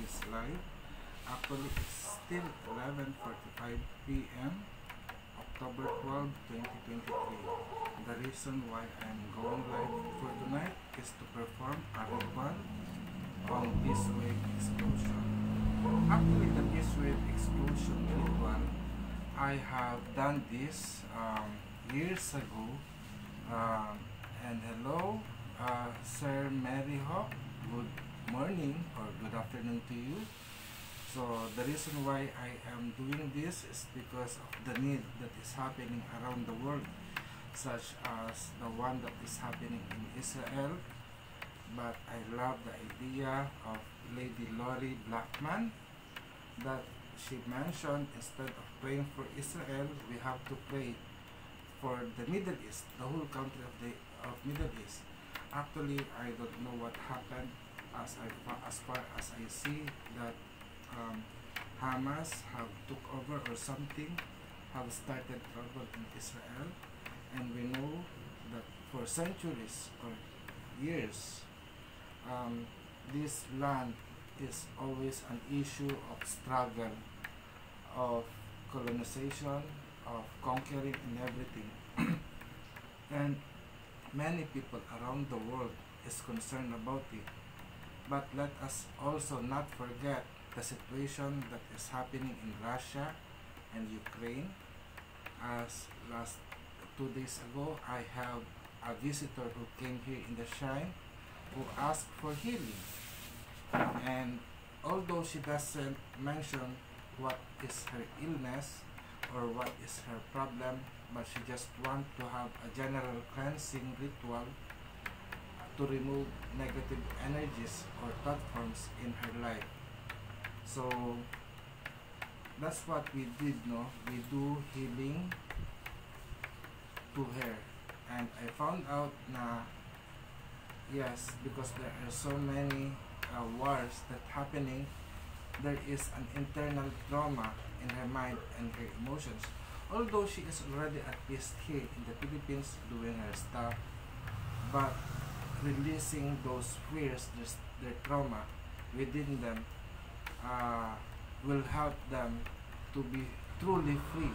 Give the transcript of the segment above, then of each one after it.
this live. Actually, it's still 11.45 p.m. October 12, 2023. The reason why I'm going live for tonight is to perform a ritual on this wave explosion. Actually, the this wave explosion ritual, I have done this um, years ago. Um, and hello, uh, Sir Mary Hawk. Good morning or good afternoon to you. So the reason why I am doing this is because of the need that is happening around the world, such as the one that is happening in Israel. But I love the idea of Lady Lori Blackman that she mentioned instead of praying for Israel, we have to pray for the Middle East, the whole country of the of Middle East. Actually, I don't know what happened as I as far as I see that um, Hamas have took over or something, have started trouble in Israel, and we know that for centuries or years, um, this land is always an issue of struggle, of colonization, of conquering and everything. and many people around the world is concerned about it. But let us also not forget the situation that is happening in Russia and Ukraine. As last two days ago, I have a visitor who came here in the shrine who asked for healing. And although she doesn't mention what is her illness or what is her problem, but she just want to have a general cleansing ritual to remove negative energies or thought forms in her life. So that's what we did, no? We do healing to her. And I found out na yes, because there are so many uh, wars that happening, there is an internal trauma in her mind and her emotions. Although she is already at peace here in the Philippines doing her stuff, but releasing those fears, their, their trauma within them uh, will help them to be truly free.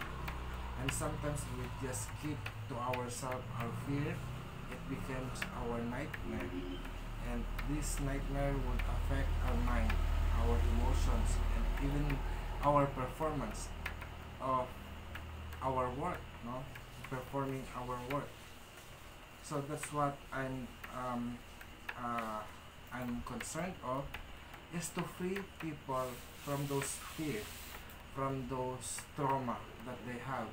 And sometimes we just keep to ourselves our fear, it becomes our nightmare. And this nightmare would affect our mind, our emotions, and even our performance of our work, no? Performing our work. So that's what I'm um, uh, I'm concerned of is to free people from those fear, from those trauma that they have.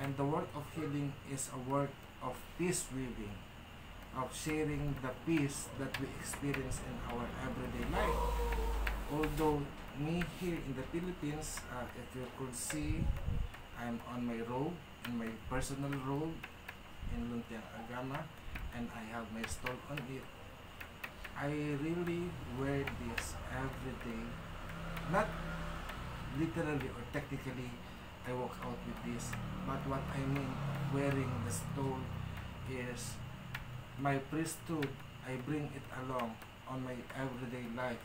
And the work of healing is a work of peace weaving, of sharing the peace that we experience in our everyday life. Although me here in the Philippines, uh, if you could see, I'm on my robe, in my personal robe in Luntiang Aghama, and I have my stole on it I really wear this every day. Not literally or technically I walk out with this, but what I mean wearing the stole is my priesthood. I bring it along on my everyday life.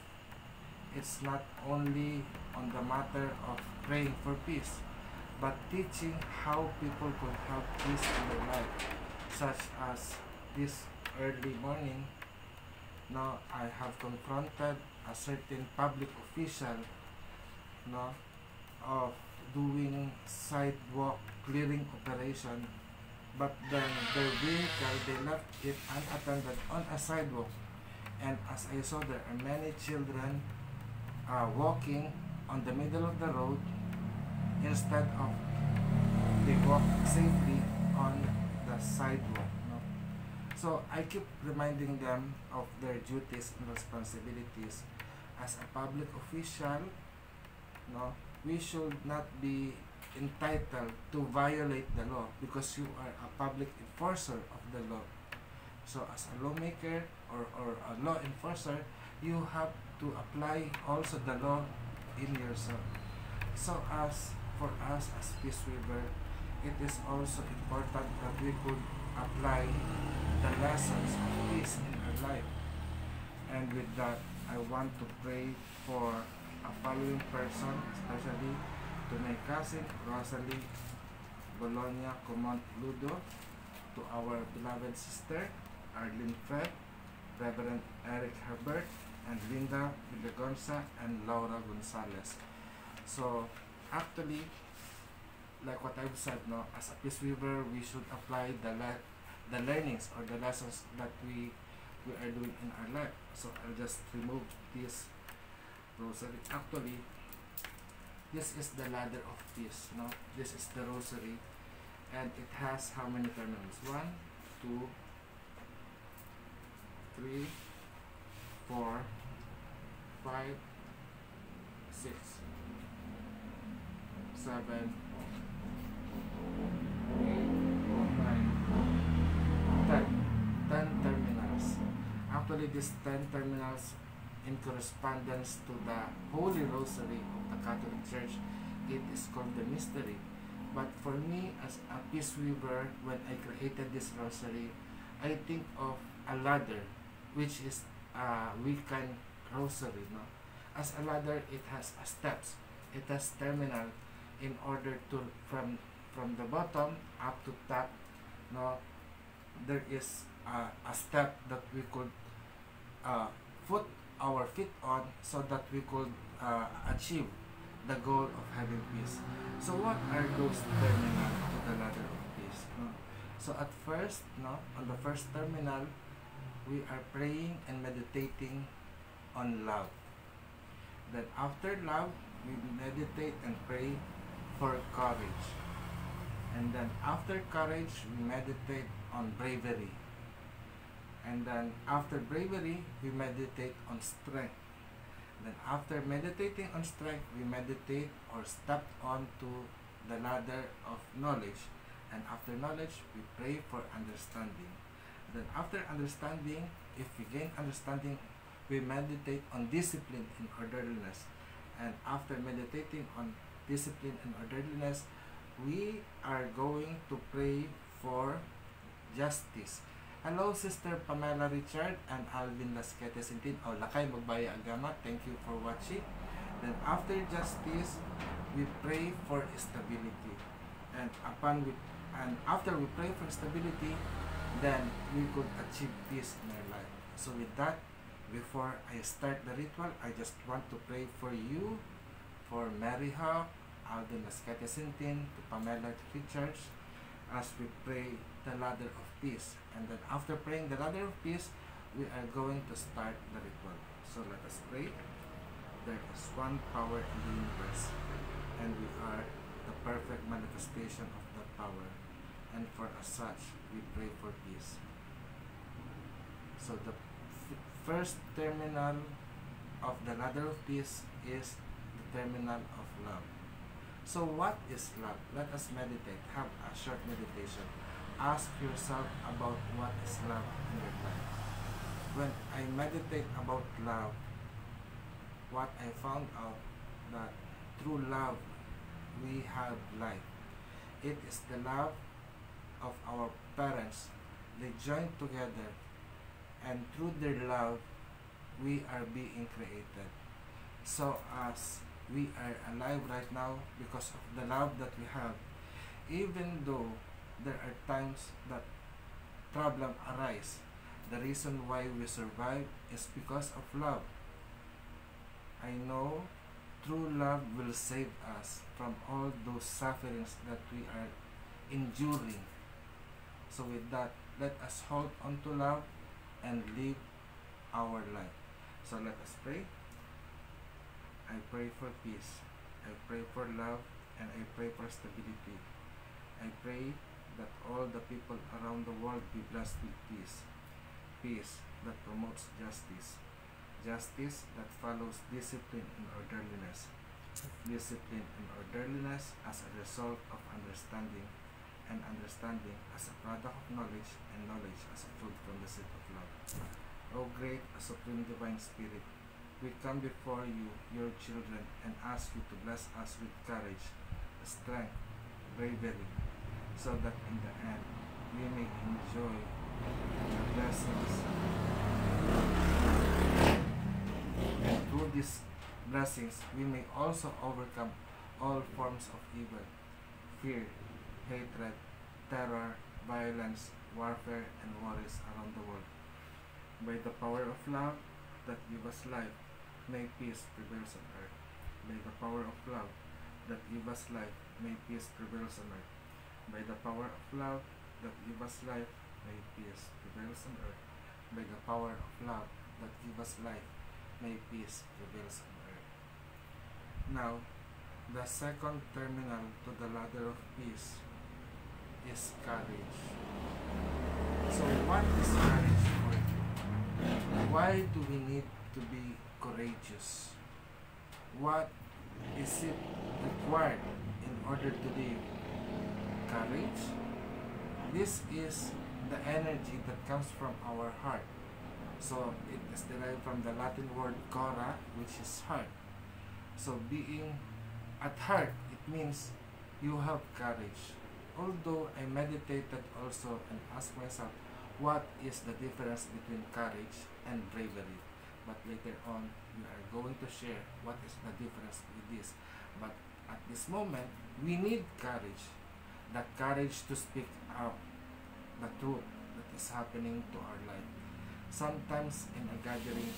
It's not only on the matter of praying for peace, but teaching how people could have peace in their life, such as this early morning no, I have confronted a certain public official no, of doing sidewalk clearing operation. But then their vehicle they left it unattended on a sidewalk. And as I saw there are many children uh, walking on the middle of the road instead of they walk safely on the sidewalk so I keep reminding them of their duties and responsibilities as a public official. No, we should not be entitled to violate the law because you are a public enforcer of the law. So as a lawmaker or, or a law enforcer, you have to apply also the law in yourself. So as for us as Peace it is also important that we could apply the lessons of peace in our life. And with that, I want to pray for a following person, especially to my cousin Rosalie Bologna Comont Ludo, to our beloved sister Arlene Fred, Reverend Eric Herbert, and Linda Villagonza and Laura Gonzalez. So actually, like what I've said, no, as a peace weaver, we should apply the le- the learnings or the lessons that we we are doing in our life. So I'll just remove this rosary. Actually, this is the ladder of peace. No, this is the rosary, and it has how many terminals? One, two, three, four, five, six, seven, These ten terminals in correspondence to the Holy Rosary of the Catholic Church, it is called the mystery. But for me, as a peace weaver, when I created this rosary, I think of a ladder, which is a weekend rosary. No? As a ladder, it has a steps. It has terminal in order to from from the bottom up to top. No, there is a, a step that we could uh, put our feet on so that we could uh, achieve the goal of having peace. So what are those terminal to the ladder of peace? No? So at first, no, on the first terminal, we are praying and meditating on love. Then after love, we meditate and pray for courage. And then after courage, we meditate on bravery. And then after bravery, we meditate on strength. Then after meditating on strength, we meditate or step onto the ladder of knowledge. And after knowledge, we pray for understanding. Then after understanding, if we gain understanding, we meditate on discipline and orderliness. And after meditating on discipline and orderliness, we are going to pray for justice. Hello, Sister Pamela Richard and Alvin Lasquete Sintin. O, Lakay Magbaya Agama, thank you for watching. Then after justice, we pray for stability. And upon we, and after we pray for stability, then we could achieve peace in our life. So with that, before I start the ritual, I just want to pray for you, for Mary Hawk, Alden Lasquete Sintin, to Pamela Richards, as we pray the ladder of peace. And then after praying the ladder of peace, we are going to start the ritual. So let us pray. There is one power in the universe, and we are the perfect manifestation of that power. And for as such, we pray for peace. So the first terminal of the ladder of peace is the terminal of love. So what is love? Let us meditate. Have a short meditation. Ask yourself about what is love in your life. When I meditate about love, what I found out that through love we have life. It is the love of our parents. They join together and through their love we are being created. So as we are alive right now because of the love that we have, even though there are times that problem arise, the reason why we survive is because of love. I know true love will save us from all those sufferings that we are enduring. So with that, let us hold on to love and live our life. So let us pray. I pray for peace. I pray for love and I pray for stability. I pray that all the people around the world be blessed with peace. Peace that promotes justice. Justice that follows discipline and orderliness. Discipline and orderliness as a result of understanding, and understanding as a product of knowledge, and knowledge as a fruit from the seed of love. O great Supreme Divine Spirit, we come before you, your children, and ask you to bless us with courage, strength, bravery, so that in the end we may enjoy the blessings And through these blessings, we may also overcome all forms of evil, fear, hatred, terror, violence, warfare, and worries around the world. By the power of love that gives us life, may peace prevails on earth. By the power of love that gives us life, may peace prevails on earth. By the power of love that gives us life, may peace prevails on earth. By the power of love that gives us life, may peace prevails on earth. Now, the second terminal to the ladder of peace is courage. So, what is courage for you? Why do we need to be courageous? What is it required in order to live? Courage? This is the energy that comes from our heart. So it is derived from the Latin word cora, which is heart. So being at heart, it means you have courage. Although I meditated also and asked myself, what is the difference between courage and bravery? But later on, we are going to share what is the difference with this. But at this moment, we need courage. The courage to speak out the truth that is happening to our life. Sometimes in a gathering,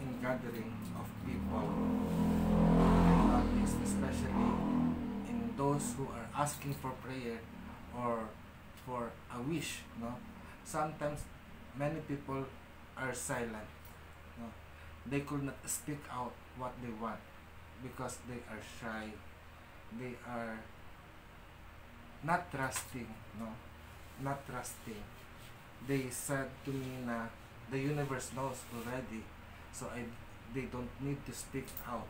in gathering of people, especially in those who are asking for prayer or for a wish, no? Sometimes many people are silent. No? They could not speak out what they want because they are shy. They are not trusting, no? Not trusting. They said to me na the universe knows already, so I they don't need to speak out.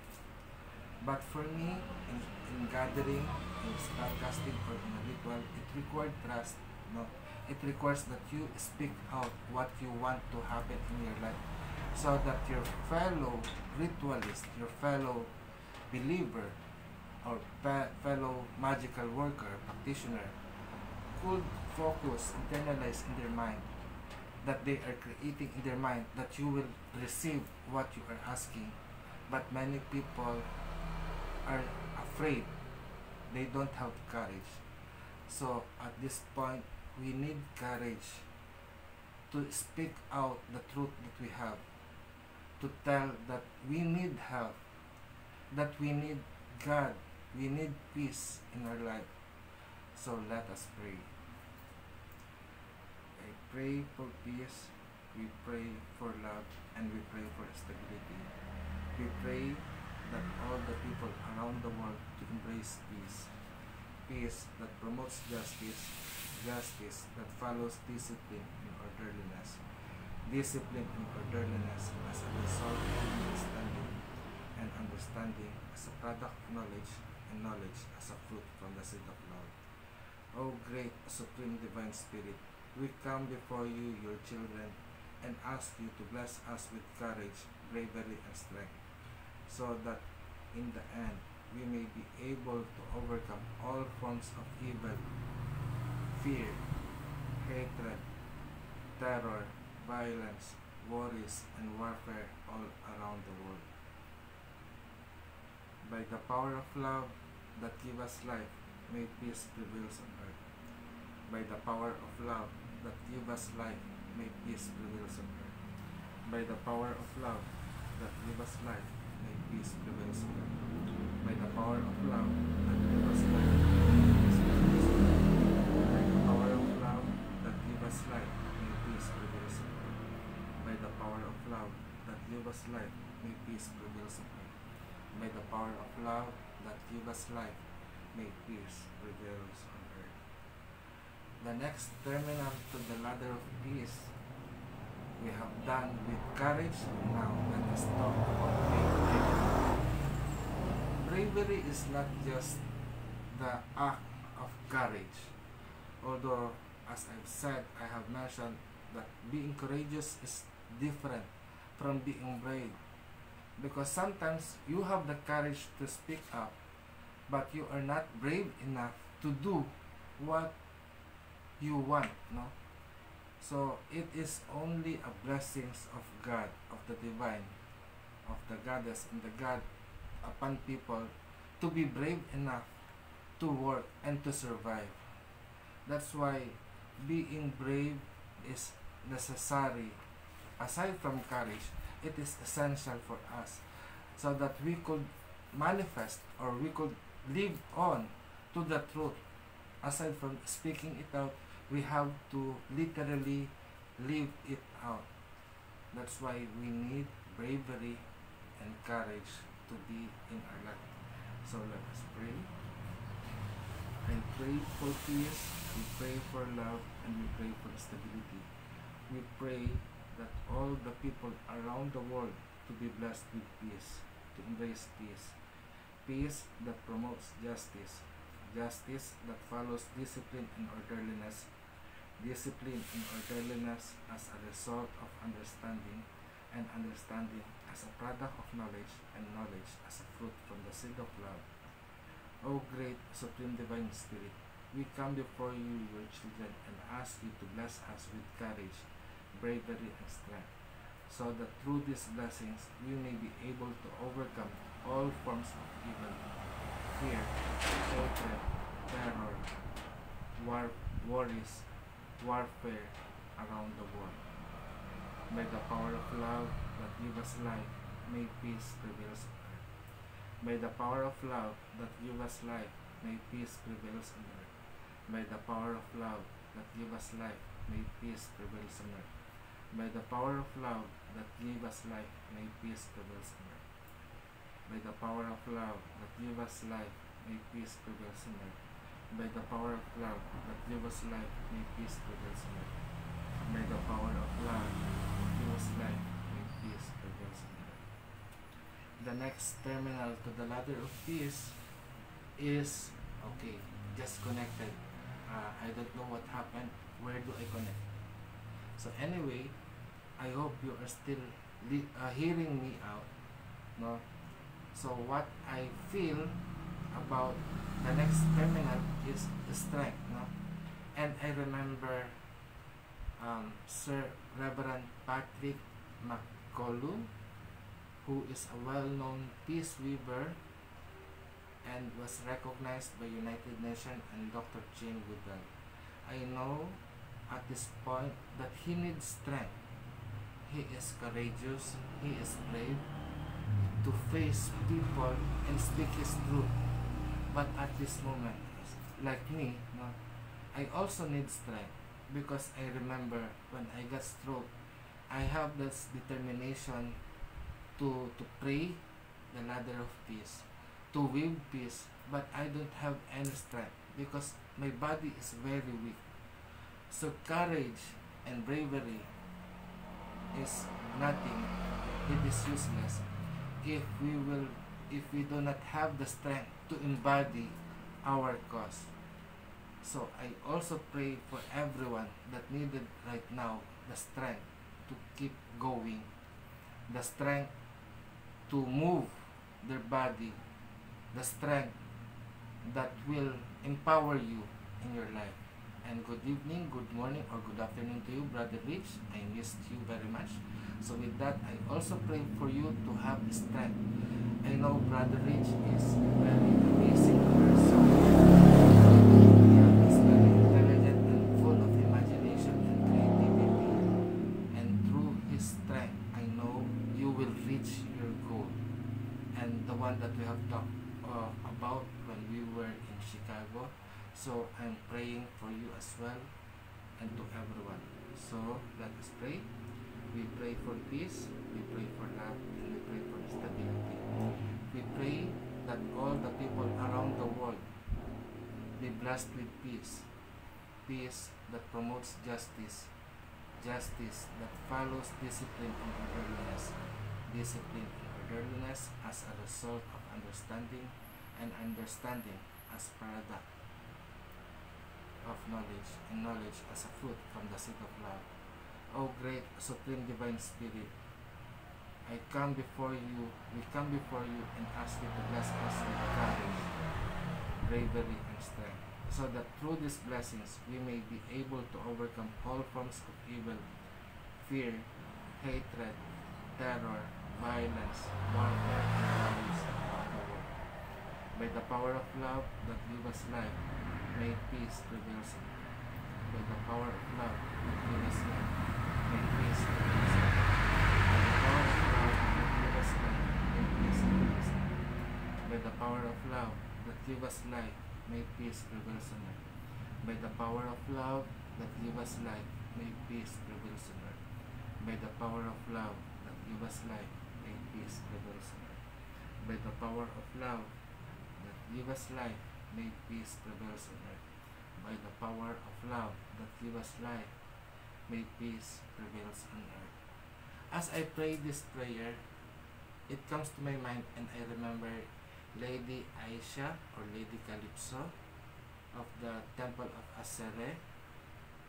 But for me, in, in gathering, in spellcasting, or in a ritual, it required trust. No, it requires that you speak out what you want to happen in your life, so that your fellow ritualist, your fellow believer, or fellow magical worker, practitioner, could focus, internalize in their mind that they are creating in their mind that you will receive what you are asking. But many people are afraid. They don't have courage. So at this point, we need courage to speak out the truth that we have, to tell that we need help, that we need God, we need peace in our life. So let us pray. I pray for peace, we pray for love, and we pray for stability. We pray that all the people around the world to embrace peace. Peace that promotes justice, justice that follows discipline and orderliness. Discipline and orderliness as a result of understanding, and understanding as a product of knowledge, and knowledge as a fruit from the seed of love. O great Supreme Divine Spirit, we come before you, your children, and ask you to bless us with courage, bravery, and strength, so that in the end we may be able to overcome all forms of evil, fear, hatred, terror, violence, worries, and warfare all around the world. By the power of love that gives us life, may peace prevails on earth. By the power of love that gives us life, may peace prevails on earth. By the power of love that gives us life, may peace prevails on earth. By the power of love that gives us life, may peace prevails on earth. By the power of love that gives us life, may peace prevails on earth. By the power of love that gives us life, may peace prevails on earth. By the power of love that gives us life, may peace prevails on earth. The next terminal to the ladder of peace we have done with courage. Now let us talk about bravery. Bravery is not just the act of courage. Although, as I've said, I have mentioned that being courageous is different from being brave. Because sometimes you have the courage to speak up, but you are not brave enough to do what you want, no? So it is only a blessings of God, of the divine, of the goddess and the God upon people to be brave enough to work and to survive. That's why being brave is necessary. Aside from courage, it is essential for us so that we could manifest or we could live on to the truth. Aside from speaking it out, we have to literally live it out. That's why we need bravery and courage to be in our life. So let us pray. I pray for peace, we pray for love, and we pray for stability. We pray that all the people around the world to be blessed with peace, to embrace peace. Peace that promotes justice, justice that follows discipline and orderliness, discipline and orderliness as a result of understanding, and understanding as a product of knowledge, and knowledge as a fruit from the seed of love. O great Supreme Divine Spirit, we come before you, your children, and ask you to bless us with courage, bravery, and strength, so that through these blessings we may be able to overcome all forms of evil, fear, hatred, terror, war, worries, warfare around the world. By the power of love that gives us life, may peace prevail on earth. By the power of love that gives us life, may peace prevail on earth. By the power of love that gives us life, may peace prevail on earth. By the power of love that gives us life, may peace prevail earth. By the power of love that gives us life, may peace prevail earth. By the power of love that gives us life, may peace prevail earth. By the power of love that gives us life, may peace prevail earth. The next terminal to the ladder of peace is okay, just connected. Uh, I don't know what happened. Where do I connect? So anyway, I hope you are still uh, hearing me out. No. So what I feel about the next terminal is the strength. No. And I remember um, Sir Reverend Patrick McCollum, who is a well-known peace weaver and was recognized by United Nations and Dr. Jane Goodall. I know at this point that he needs strength. He is courageous, he is brave to face people and speak his truth. But at this moment, like me, no, I also need strength because I remember when I got stroke, I have this determination to to pray the ladder of peace, to weave peace, but I don't have any strength because my body is very weak. So courage and bravery is nothing. It is useless if we will if we do not have the strength to embody our cause. So I also pray for everyone that needed right now the strength to keep going, the strength to move their body, the strength that will empower you in your life. And good evening, good morning, or good afternoon to you, Brother Rich. I missed you very much. So with that, I also pray for you to have strength. I know Brother Rich is a very amazing person. Yeah, he's very intelligent and full of imagination and creativity. And through his strength, I know you will reach your goal. And the one that we have talked uh, about when we were in Chicago. So I'm praying for you as well and to everyone. So let us pray. We pray for peace, we pray for love, and we pray for stability. We pray that all the people around the world be blessed with peace. Peace that promotes justice. Justice that follows discipline and orderliness. Discipline and orderliness as a result of understanding and understanding as product of knowledge and knowledge as a fruit from the seed of love. O great supreme divine spirit, I come before you, we come before you and ask you to bless us with courage, bravery, and strength, so that through these blessings we may be able to overcome all forms of evil, fear, hatred, terror, violence, warfare, and violence of the world. By the power of love that gives us life, may peace prevail. By the power of love gives us life, may peace prevail. By the power of love that gives us life, may peace prevail. By the power of love that gives us life, may peace prevail on earth. By the power of love that gives us life, may peace prevail on earth. By the power of love that gives us life, may peace prevail on earth. By the power of love that gives us life, may peace prevail on earth. By the power of love that gives us life, may peace prevail on earth. As I pray this prayer, it comes to my mind and I remember Lady Aisha or Lady Calypso of the Temple of Asere.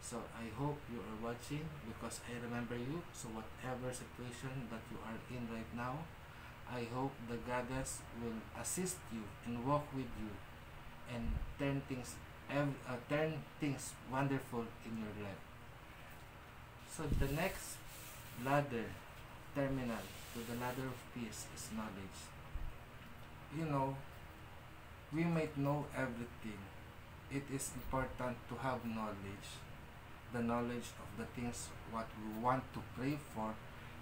So I hope you are watching because I remember you. So whatever situation that you are in right now, I hope the goddess will assist you and walk with you and turn things uh, turn things wonderful in your life. So the next ladder terminal to the ladder of peace is knowledge. You know, we might know everything. It is important to have knowledge. The knowledge of the things what we want to pray for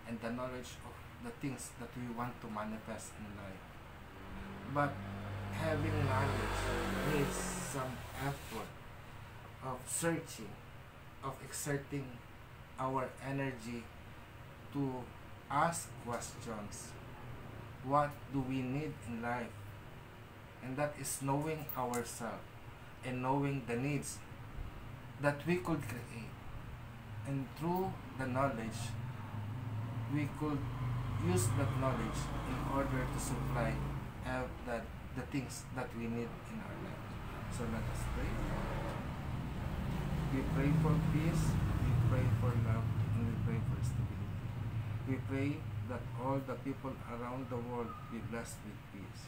and the knowledge of the things that we want to manifest in life. But having knowledge needs some effort of searching, of exerting our energy to ask questions. What do we need in life? And that is knowing ourselves and knowing the needs that we could create. And through the knowledge, we could use that knowledge in order to supply that the things that we need in our life. So let us pray. We pray for peace, we pray for love, and we pray for stability. We pray that all the people around the world be blessed with peace.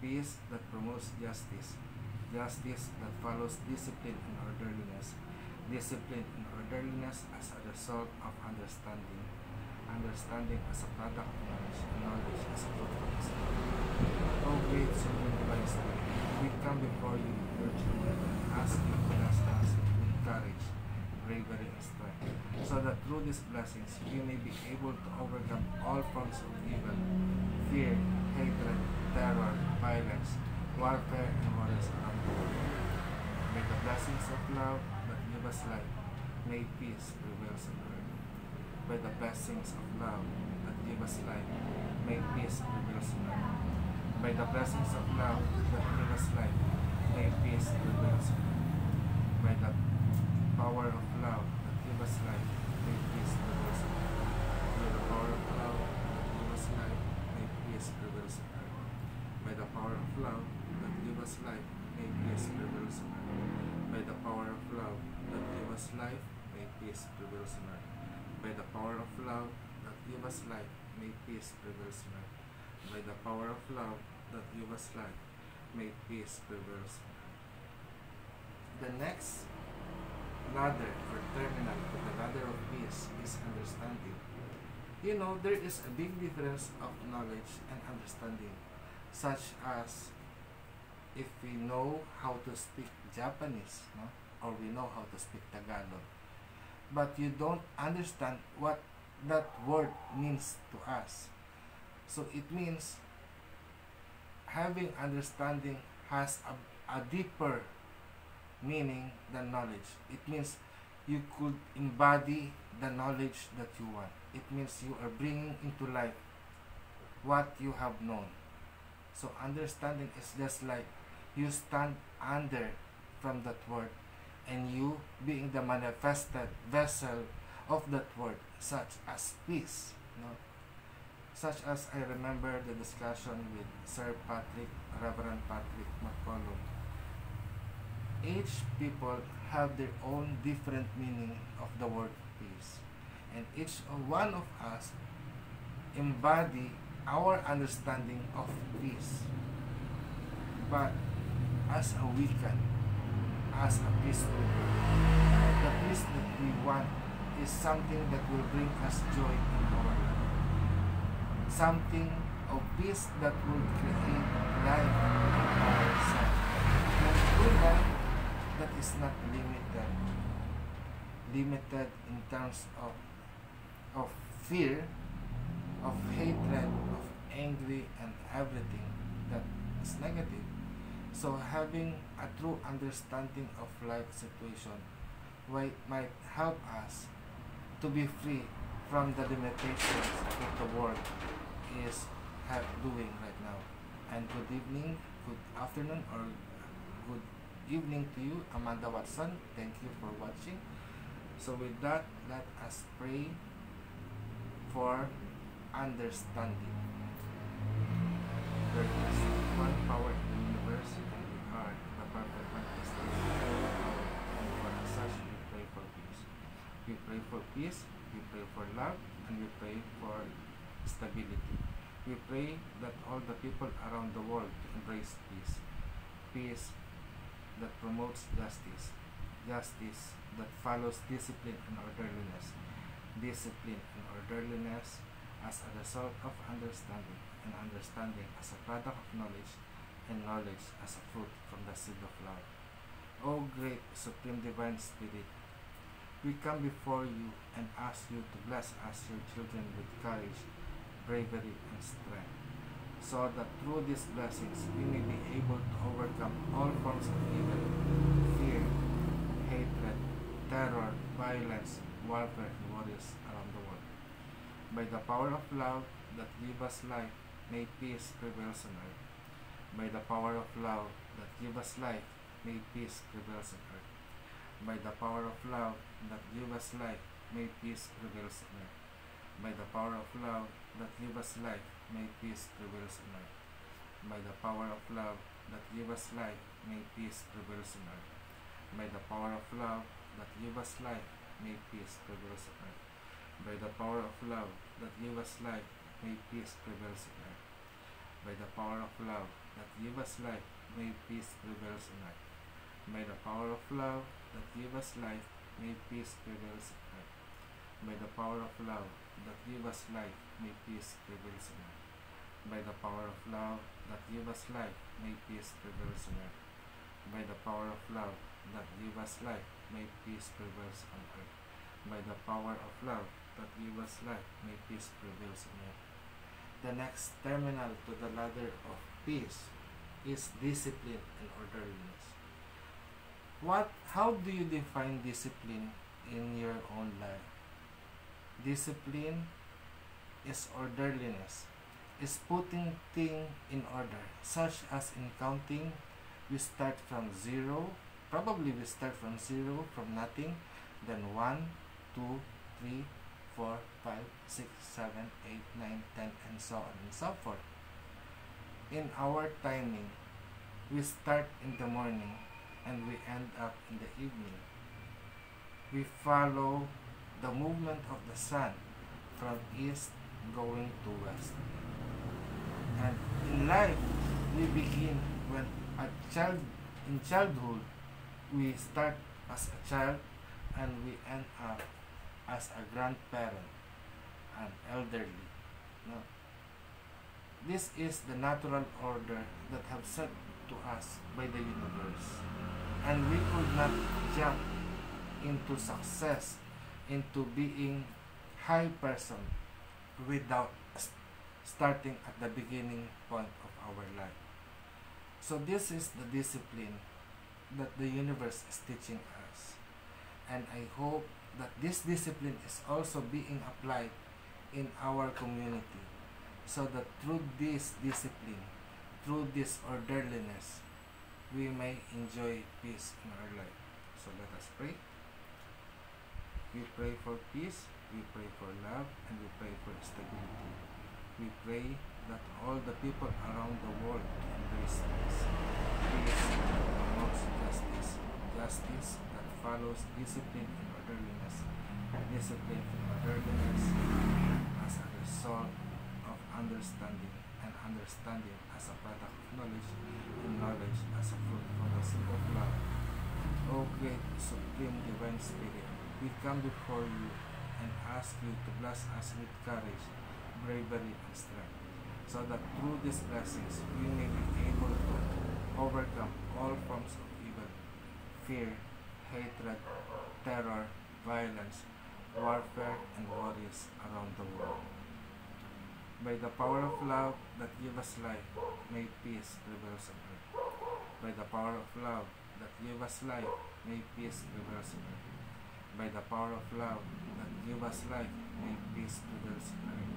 Peace that promotes justice. Justice that follows discipline and orderliness. Discipline and orderliness as a result of understanding. Understanding as a product of knowledge. Knowledge as a product of wisdom. O great divine spirit, we come before you, your children, and ask you to bless us with courage, bravery, and strength, so that through these blessings we may be able to overcome all forms of evil, fear, hatred, terror, violence, warfare, and wars around the world. May the blessings of love that give us life, may peace prevail earth. By the blessings of love that give us life, may peace prevail on earth. By the blessings of love that give us life, may peace prevail on earth. By the power of love that give us life, may peace prevail on earth. By the power of love that give us life, may peace prevail on earth. By the power of love that give us life, may peace prevail on earth. By the power of love that give us life, may peace prevail. By the power of love that give us life, may peace prevail on. By the power of love that give us life, may peace prevail on. The next ladder or terminal to the ladder of peace is understanding. You know, there is a big difference of knowledge and understanding, such as if we know how to speak Japanese, no? or we know how to speak Tagalog, but you don't understand what that word means to us. So it means having understanding has a, a deeper meaning than knowledge. It means you could embody the knowledge that you want. It means you are bringing into life what you have known. So understanding is just like you stand under from that word and you being the manifested vessel of that word such as peace. No? Such as I remember the discussion with Sir Patrick, Reverend Patrick McCollum each people have their own different meaning of the word peace. And each one of us embody our understanding of peace. But as a weekend, as a peaceful the peace that we want is something that will bring us joy in our life. something of peace that will create life in ourselves. And life that is not limited, limited in terms of of fear, of hatred, of angry, and everything that is negative. So having a true understanding of life situation might, help us to be free from the limitations that the world is have doing right now. And good evening, good afternoon, or good evening to you, Amanda Watson. Thank you for watching. So with that, let us pray for understanding. There is one power in the universe, and we are the perfect manifestation of that power. And for as such, we pray for peace. We pray for peace, we pray for love, and we pray for stability. We pray that all the people around the world embrace peace. Peace that promotes justice. Justice that follows discipline and orderliness. Discipline and orderliness as a result of understanding, and understanding as a product of knowledge, and knowledge as a fruit from the seed of love. O great Supreme Divine Spirit, we come before you and ask you to bless us, your children, with courage, bravery, and strength, so that through these blessings we may be able to overcome all forms of evil, fear, hatred, terror, violence, warfare, and warriors around the world. By the power of love that give us life, may peace prevails on earth. By the power of love that give us life, may peace prevails on earth. By the power of love that give us life, may peace prevails on earth. By the power of love that give us life, may peace prevails on earth. By the power of love that give us life, may peace prevails on earth. By the power of love that give us life, may peace prevails on earth. By the power of love that give us life, may peace prevails on earth. By the power of love that give us life, may peace prevails on earth. By the power of love that give us life, may peace prevails on earth. By the power of love that give us life, may peace prevails on earth. By the power of love that give us life, may peace prevails on earth. By the power of love that give us life, may peace prevails on earth. By the power of love that give us life, may peace prevails on earth. The next terminal to the ladder of peace is discipline and orderliness. What how do you define discipline in your own life? Discipline is orderliness, is putting things in order, such as in counting, we start from zero, probably we start from zero, from nothing, then one, two, three, four, five, six, seven, eight, nine, ten, and so on and so forth. In our timing, we start in the morning and we end up in the evening. We follow the movement of the sun from east going to west. And in life, we begin when a child, in childhood, we start as a child and we end up as a grandparent and elderly. No. This is the natural order that have set to us by the universe. And we could not jump into success, into being high person without starting at the beginning point of our life. So this is the discipline that the universe is teaching us. And I hope that this discipline is also being applied in our community so that through this discipline, through this orderliness, we may enjoy peace in our life. So let us pray. We pray for peace, we pray for love, and we pray for stability. We pray that all the people around the world embrace peace. Peace promotes justice. Justice that follows discipline and orderliness. Discipline and orderliness as a result of understanding and understanding as a product of knowledge and knowledge as a fruit from the seed of love. O great Supreme Divine Spirit, we come before you and ask you to bless us with courage, bravery, and strength, so that through these blessings we may be able to overcome all forms of evil, fear, hatred, terror, violence, warfare, and worries around the world. By the power of love that gives us life, may peace prevail on earth. By the power of love that gives us life, may peace prevail on earth. By the power of love that gives us life, may peace prevail on earth.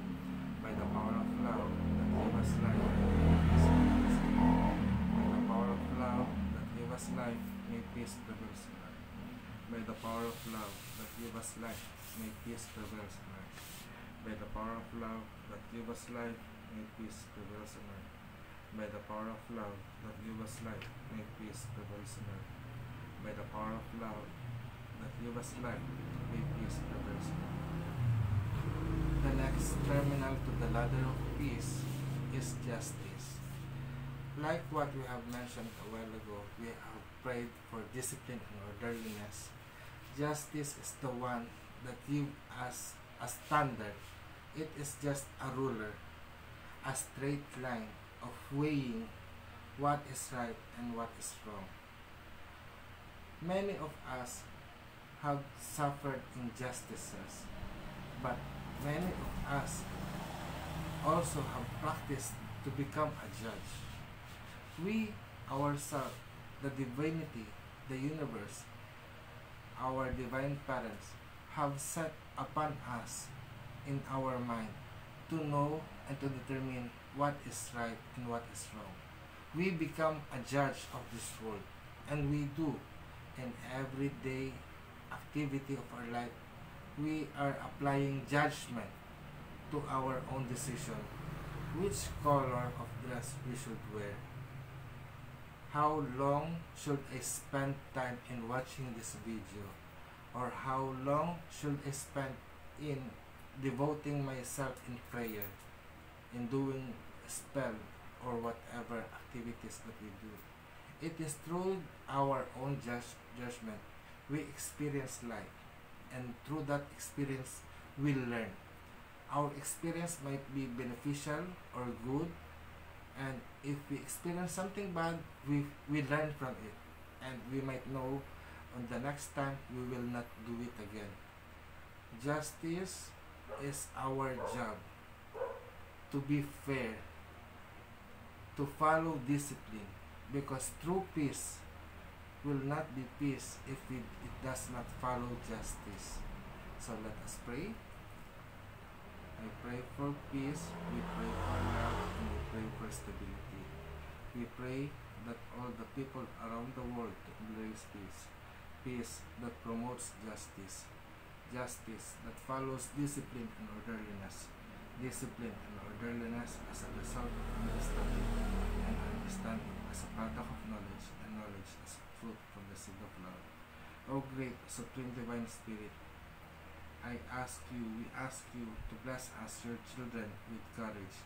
By the power of love that gives us life, may peace prevail on earth. By the power of love that gives us life, may peace prevail on earth. By the power of love that gives us life, may peace prevail on earth. By the power of love that gives us life, may peace prevail on earth. By the power of love that gives us life, may peace prevail on earth. By the power of love that gives us life, may peace prevail on earth. The next terminal to the ladder of peace is justice. Like what we have mentioned a while ago, we have prayed for discipline and orderliness. Justice is the one that gives us a standard. It is just a ruler, a straight line of weighing what is right and what is wrong. Many of us have suffered injustices, but many of us also have practiced to become a judge. We ourselves, the divinity, the universe, our divine parents, have set upon us in our mind to know and to determine what is right and what is wrong. We become a judge of this world, and we do in everyday activity of our life. We are applying judgment to our own decision which color of dress we should wear. How long should I spend time in watching this video? Or how long should I spend in devoting myself in prayer, in doing spell or whatever activities that we do? It is through our own judge, judgment we experience life, and through that experience we learn. Our experience might be beneficial or good, and if we experience something bad, we, we learn from it, and we might know on the next time we will not do it again. Justice is our job to be fair, to follow discipline, because true peace will not be peace if it, it does not follow justice. So let us pray. I pray for peace, we pray for love, and we pray for stability. We pray that all the people around the world embrace peace. Peace that promotes justice. Justice that follows discipline and orderliness. Discipline and orderliness as a result of understanding, and understanding as a product of knowledge, and knowledge as fruit from the seed of love. O great Supreme Divine Spirit, I ask you, we ask you to bless us, your children, with courage,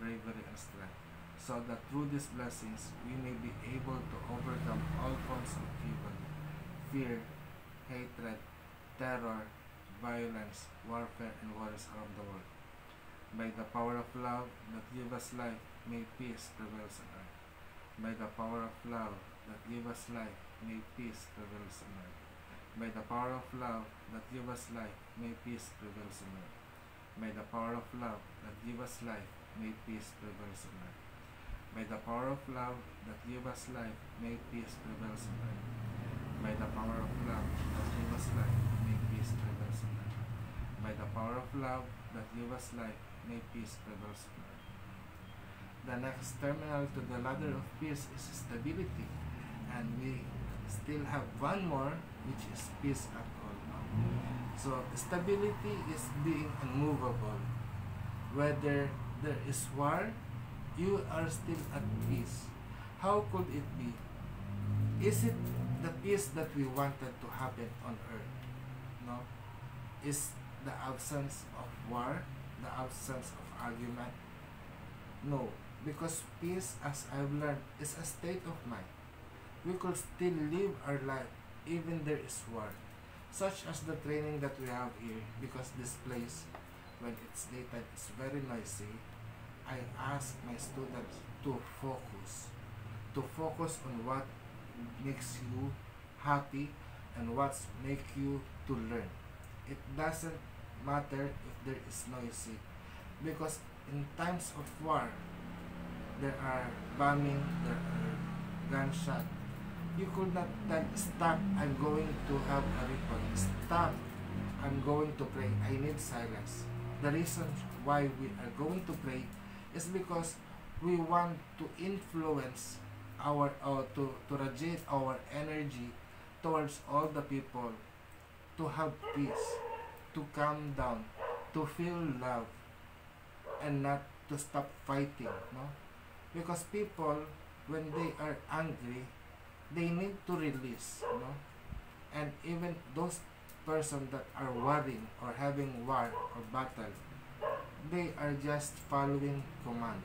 bravery, and strength, so that through these blessings we may be able to overcome all forms of evil, fear, hatred, terror, violence, warfare, and worries around the world. By the power of love that gives us life, may peace prevail on earth. By the power of love that gives us life, may peace prevail on earth. By the power of love that gives us life, may peace prevail on earth. By the power of love that gives us life, may peace prevail on earth. By the power of love that gives us life, may peace prevail on earth. By the power of love that gives us life, By the power of love that gives us life, may peace prevail on. The next terminal to the ladder of peace is stability, and we still have one more, which is peace at all. So stability is being unmovable. Whether there is war, you are still at peace. How could it be? Is it the peace that we wanted to happen on earth? No. Is the absence of war, the absence of argument? No. Because peace, as I've learned, is a state of mind. We could still live our life even there is war such as the training that we have here because this place when it's daytime is very noisy, I ask my students to focus. To focus on what makes you happy and what makes you to learn. It doesn't matter if there is noisy because in times of war there are bombing, there are gunshot. You could not tell stop, I'm going to have a report. Stop, I'm going to pray. I need silence. The reason why we are going to pray is because we want to influence our or to, to radiate our energy towards all the people to have peace, to calm down, to feel love, and not to stop fighting. No, because people when they are angry, they need to release. No, and even those person that are worrying or having war or battle, they are just following command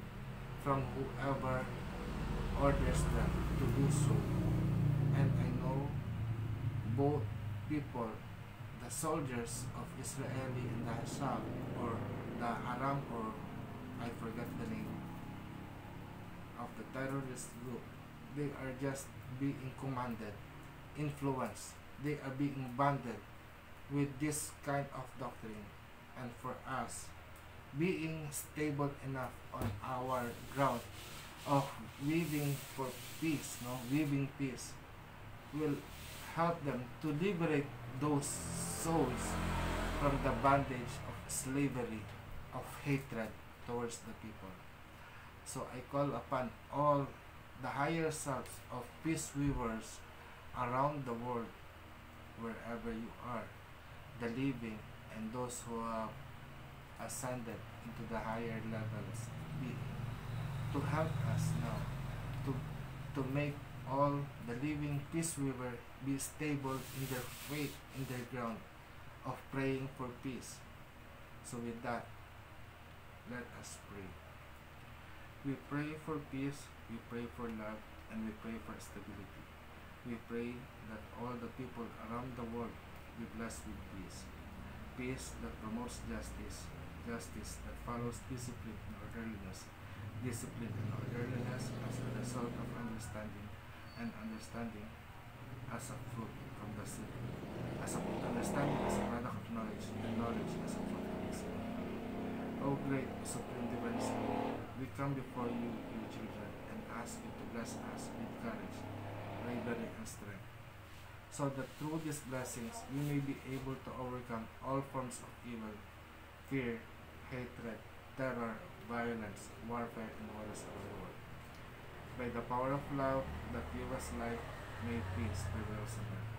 from whoever orders them to do so. And I know both people, soldiers of Israeli and the Hasham or the Aram or I forget the name of the terrorist group, they are just being commanded, influenced, they are being banded with this kind of doctrine. And for us, being stable enough on our ground of living for peace, no, living peace, will help them to liberate those souls from the bondage of slavery, of hatred towards the people. So I call upon all the higher selves of peace weavers around the world, wherever you are, the living and those who have ascended into the higher levels of being to help us now to to make all the living peace weaver be stable in their faith in their ground of praying for peace. So with that let us pray. We pray for peace we pray for love and we pray for stability. We pray that all the people around the world be blessed with peace. Peace that promotes justice justice that follows discipline and orderliness. Discipline and orderliness as a result of understanding, and understanding as a fruit from the seed. As a understanding as a product of knowledge, and knowledge as a fruit of the seed. O great Supreme Divine we come before you, your children, and ask you to bless us with courage, bravery, and strength, so that through these blessings we may be able to overcome all forms of evil, fear, hatred, terror, violence, warfare, and wars of the world. By the power of love that give us life, may peace prevail on earth.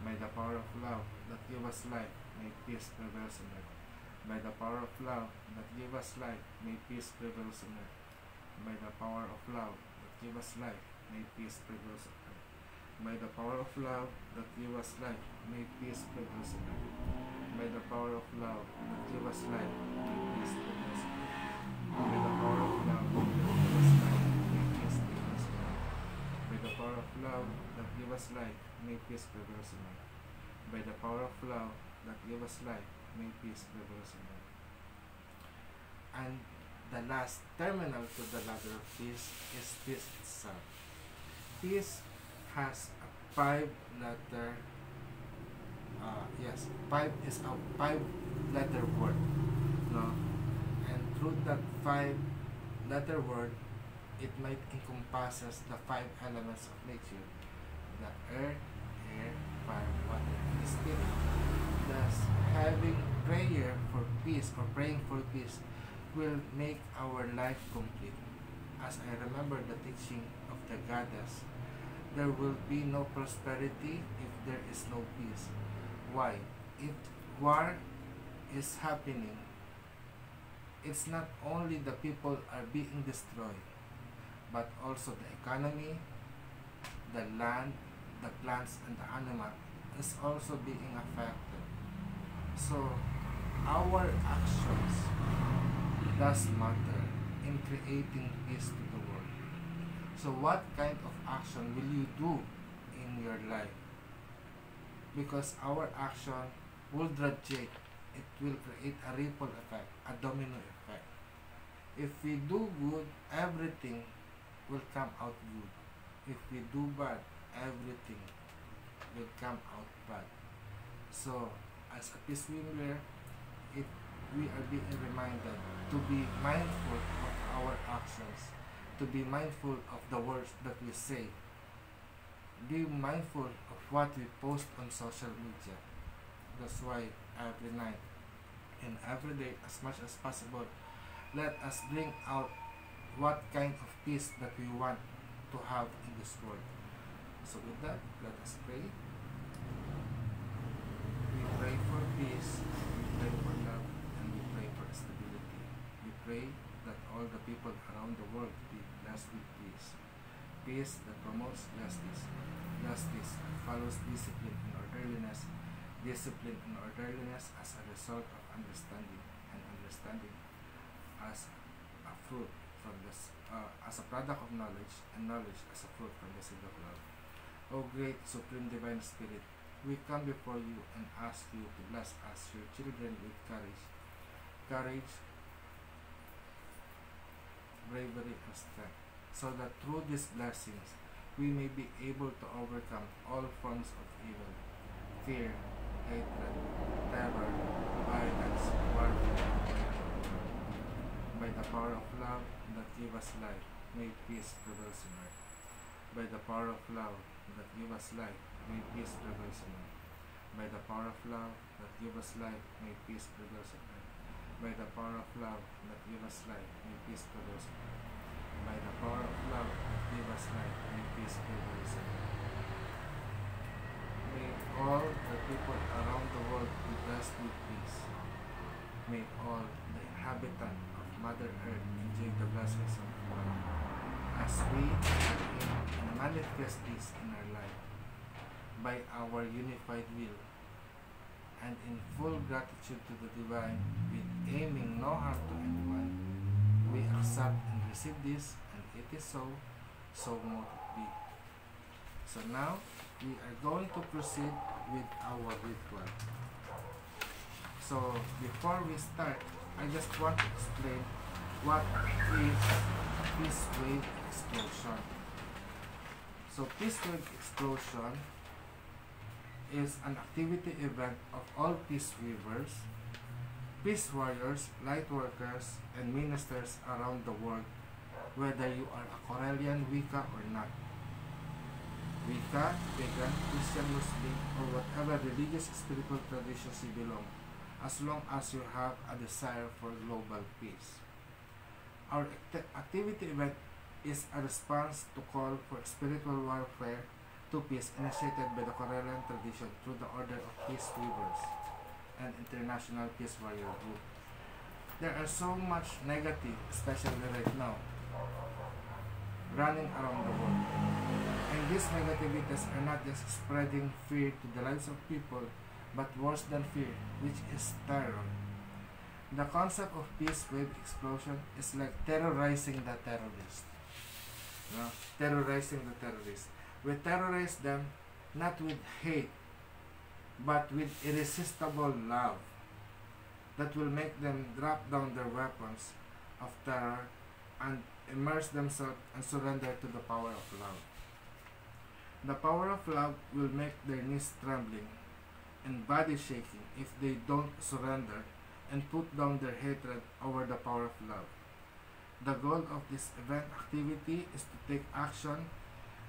By the power of love that give us life, may peace prevail on earth. By the power of love that give us life, may peace prevail on earth. By the power of love that give us life, may peace prevail on earth. By the power of love that give us life, may peace prevail on earth. By the power of love that give us life, may peace prevail on earth. By the power love that give us life, may peace prevail on earth. By the power of love that give us life, may peace prevail on earth. And the last terminal to the ladder of peace is peace itself. Peace has a five letter uh, yes five is a five letter word no and through that five letter word it might encompasses the five elements of nature the earth air fire water and spirit thus having prayer for peace or praying for peace will make our life complete as i remember the teaching of the goddess there will be no prosperity if there is no peace. Why? If war is happening, it's not only the people are being destroyed, but also the economy, the land, the plants, and the animal is also being affected. So, our actions does matter in creating peace to the world. So what kind of action will you do in your life? Because our action will radiate it will create a ripple effect, a domino effect. If we do good, everything will come out good. If we do bad, everything will come out bad. So, as a peace winner, it we are being reminded to be mindful of our actions, to be mindful of the words that we say, be mindful of what we post on social media. That's why every night and every day, as much as possible, let us bring out what kind of peace that we want to have in this world. So with that, let us pray. We pray for peace, we pray for love, and we pray for stability. We pray that all the people around the world be blessed with peace. Peace that promotes justice. Justice follows discipline and orderliness. Discipline and orderliness as a result of understanding, and understanding as a fruit from this, uh, as a product of knowledge, and knowledge as a fruit from the seed of love. O great supreme divine spirit, we come before you and ask you to bless us, your children, with courage, courage, bravery, and strength, so that through these blessings we may be able to overcome all forms of evil, fear, hatred, terror, violence, warfare, by the power of love that give us life, may peace prevail in earth. By the power of love that give us life, may peace prevail in earth. By the power of love that give us life, may peace prevail in earth. By the power of love that give us life, may peace prevail in earth. By the power of love that give us life, may peace prevail in earth. May all the people around the world be blessed with peace. May all the inhabitants Mother Earth enjoy the blessings of God as we manifest this in our life by our unified will and in full gratitude to the divine with aiming no harm to anyone we accept and receive this and it is so so mote it be. So now we are going to proceed with our ritual. So before we start I just want to explain what is peace wave explosion. So peace wave explosion is an activity event of all peace weavers, peace warriors, light workers, and ministers around the world, whether you are a Correllian Wicca or not. Wicca, pagan, Christian, Muslim, or whatever religious spiritual traditions you belong as long as you have a desire for global peace. Our act- activity event is a response to call for spiritual warfare to peace initiated by the Correllian tradition through the Order of Peace Weavers and International Peace Warrior Group. There are so much negative, especially right now, running around the world. And these negativities are not just spreading fear to the lives of people, but worse than fear, which is terror. The concept of peace wave explosion is like terrorizing the terrorist. No? Terrorizing the terrorist. We terrorize them not with hate, but with irresistible love that will make them drop down their weapons of terror and immerse themselves and surrender to the power of love. The power of love will make their knees trembling and body shaking if they don't surrender and put down their hatred over the power of love. The goal of this event activity is to take action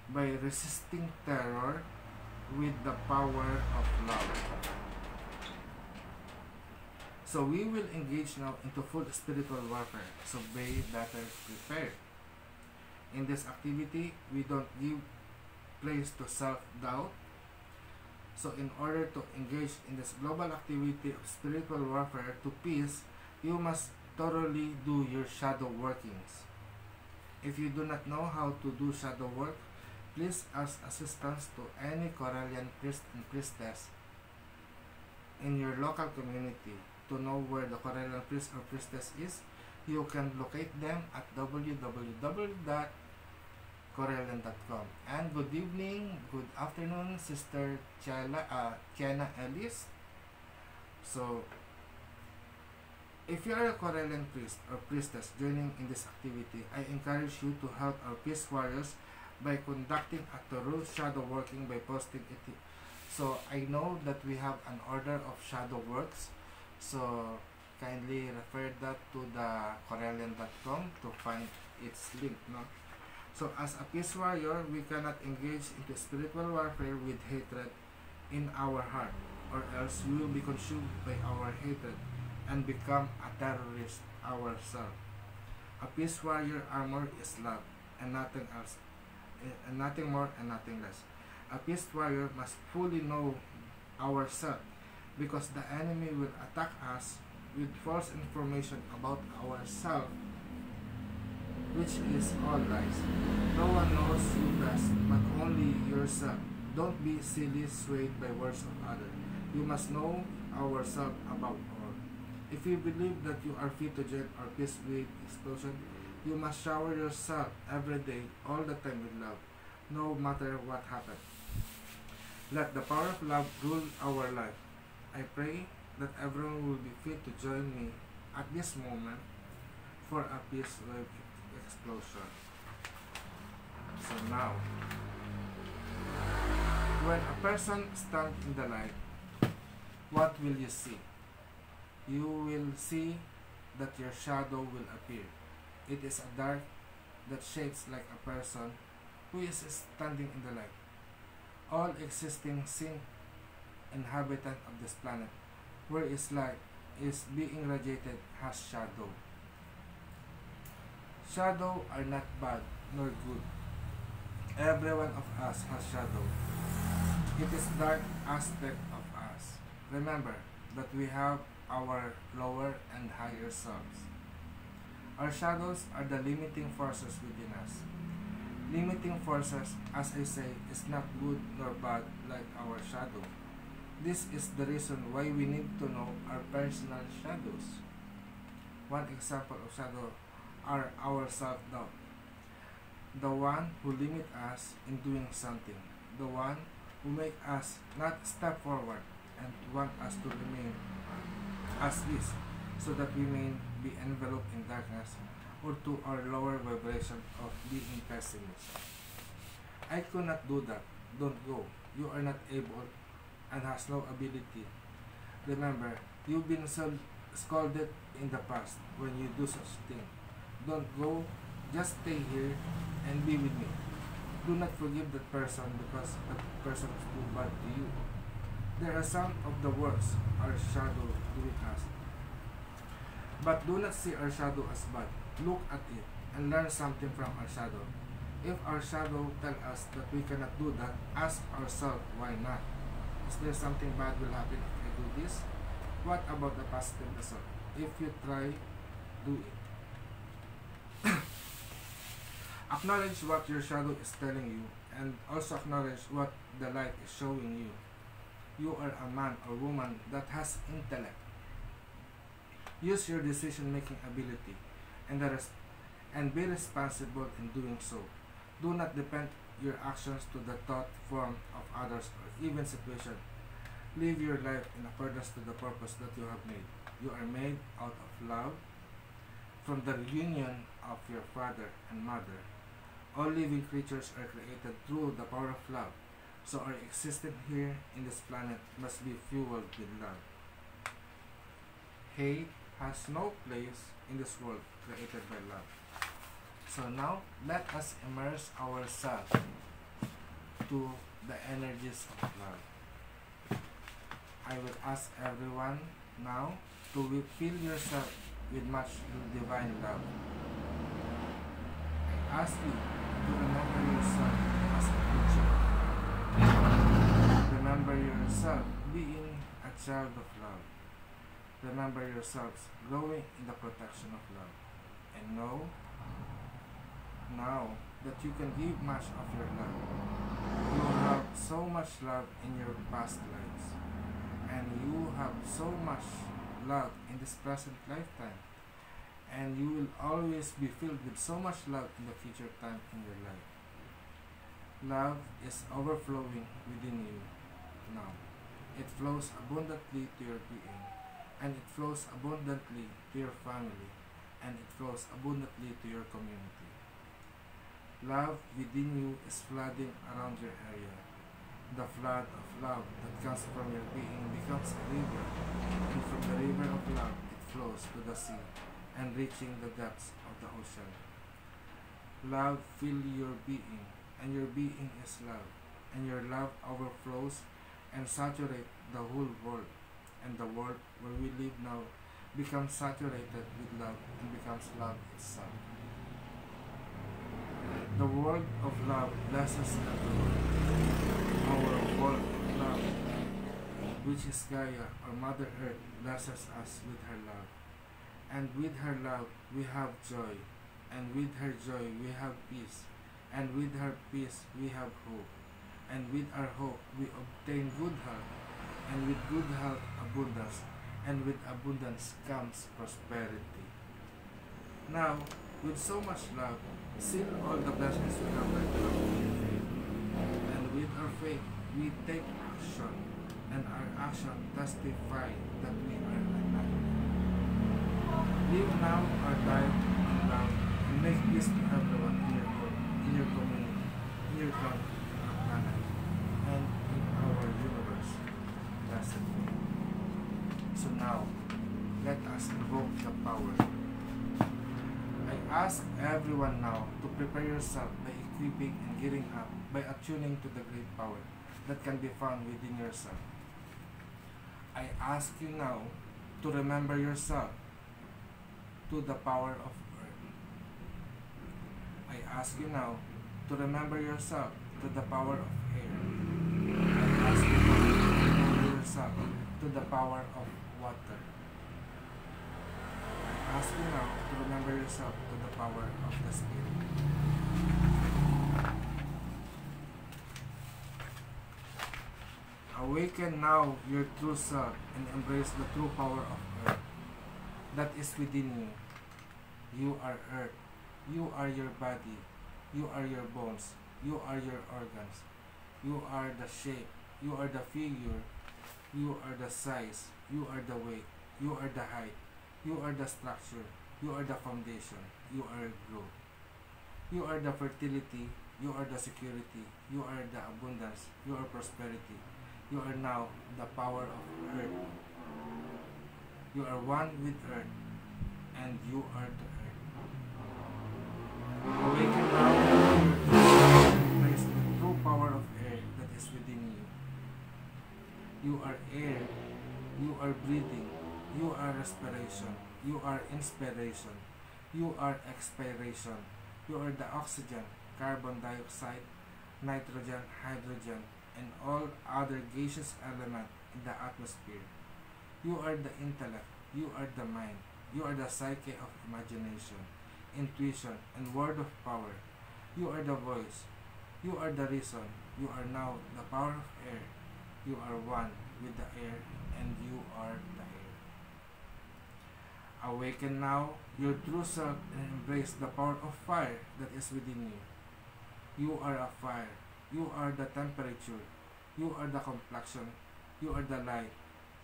by resisting terror with the power of love. So we will engage now into full spiritual warfare. So be better prepared. In this activity, we don't give place to self-doubt. So in order to engage in this global activity of spiritual warfare to peace, you must thoroughly do your shadow workings. If you do not know how to do shadow work, please ask assistance to any Correllian priest and priestess in your local community to know where the Correllian priest or priestess is. You can locate them at www.correllian.com. And good evening, good afternoon, Sister Chela, uh, Kiana Ellis. So, If you are a Correllian priest or priestess joining in this activity, I encourage you to help our peace warriors by conducting a thorough shadow working by posting it. So I know that we have an order of shadow works. So kindly refer that to the correllian.com to find its link. No? So as a peace warrior, we cannot engage into spiritual warfare with hatred in our heart, or else we will be consumed by our hatred and become a terrorist ourselves. A peace warrior armor is love and nothing else, eh, and nothing more and nothing less. A peace warrior must fully know ourselves because the enemy will attack us with false information about ourselves which is all lies. No one knows you best, but only yourself. Don't be silly swayed by words of others. You must know ourselves about all. If you believe that you are fit to join our peace with explosion, you must shower yourself every day, all the time with love, no matter what happens. Let the power of love rule our life. I pray that everyone will be fit to join me at this moment for a peace wave explosion. So now, when a person stands in the light, what will you see? You will see that your shadow will appear. It is a dark that shapes like a person who is standing in the light. All existing sin inhabitant of this planet, where its light is being radiated, has shadow. Shadow are not bad nor good. Every one of us has shadow. It is dark aspect of us. Remember that we have our lower and higher selves. Our shadows are the limiting forces within us. Limiting forces, as I say, is not good nor bad like our shadow. This is the reason why we need to know our personal shadows. One example of shadow are our self-doubt. The one who limit us in doing something. The one who make us not step forward and want us to remain as is so that we may be enveloped in darkness or to our lower vibration of being pessimist. I could not do that. Don't go. You are not able and has no ability. Remember, you've been scolded in the past when you do such thing. Don't go, just stay here and be with me. Do not forgive that person because that person is too bad to you. There are some of the works our shadow doing us. But do not see our shadow as bad. Look at it and learn something from our shadow. If our shadow tell us that we cannot do that, ask ourselves why not. Is there something bad will happen if I do this? What about the positive result? If you try, do it. acknowledge what your shadow is telling you and also acknowledge what the light is showing you. You are a man or woman that has intellect. Use your decision making ability and, and be responsible in doing so. Do not depend your actions to the thought form of others or even situation. Live your life in accordance to the purpose that you have made. You are made out of love from the union of your father and mother. All living creatures are created through the power of love, so our existence here in this planet must be fueled with love. Hate has no place in this world created by love. So now, let us immerse ourselves to the energies of love. I will ask everyone now to feel yourself with much divine love. I ask you to remember yourself as a creature. Remember yourself being a child of love. Remember yourselves growing in the protection of love. And know now that you can give much of your love. You have so much love in your past lives. And you have so much love in this present lifetime. And you will always be filled with so much love in the future time in your life. Love is overflowing within you now. It flows abundantly to your being and it flows abundantly to your family, and it flows abundantly to your community. Love within you is flooding around your area. The flood of love that comes from your being becomes a river, and from the river of love it flows to the sea and reaching the depths of the ocean. Love fills your being, and your being is love, and your love overflows and saturate the whole world, and the world where we live now becomes saturated with love and becomes love itself. The world of love blesses everyone. Our world of love, which is Gaia or Mother Earth, blesses us with her love. And with her love we have joy, and with her joy we have peace, and with her peace we have hope, and with our hope we obtain good health, and with good health abundance, and with abundance comes prosperity. Now, with so much love, seal all the blessings we have right now. And with our faith, we take action, and our action testify that we are alive. Live now or die now, and make peace to everyone in your in your community, in your country, our planet, and in our universe. Blessed. So now, let us invoke the power. I ask everyone now to prepare yourself by equipping and gearing up by attuning to the great power that can be found within yourself. I ask you now to remember yourself to the power of earth. I ask you now to remember yourself to the power of air. I ask you now to remember yourself to the power of water. Ask you now to remember yourself to the power of the Spirit. Awaken now your true self and embrace the true power of earth that is within you. You are earth. You are your body. You are your bones. You are your organs. You are the shape. You are the figure. You are the size. You are the weight. You are the height. You are the structure. You are the foundation. You are growth. You are the fertility. You are the security. You are the abundance. You are prosperity. You are now the power of earth. You are one with earth, and you are the earth. Awaken now and the true power of air that is within you. You are air. You are breathing. You are respiration. You are inspiration. You are expiration. You are the oxygen, carbon dioxide, nitrogen, hydrogen, and all other gaseous elements in the atmosphere. You are the intellect. You are the mind. You are the psyche of imagination, intuition, and word of power. You are the voice. You are the reason. You are now the power of air. You are one with the air, and you are. Awaken now your true self and embrace the power of fire that is within you. You are a fire. You are the temperature. You are the complexion. You are the light.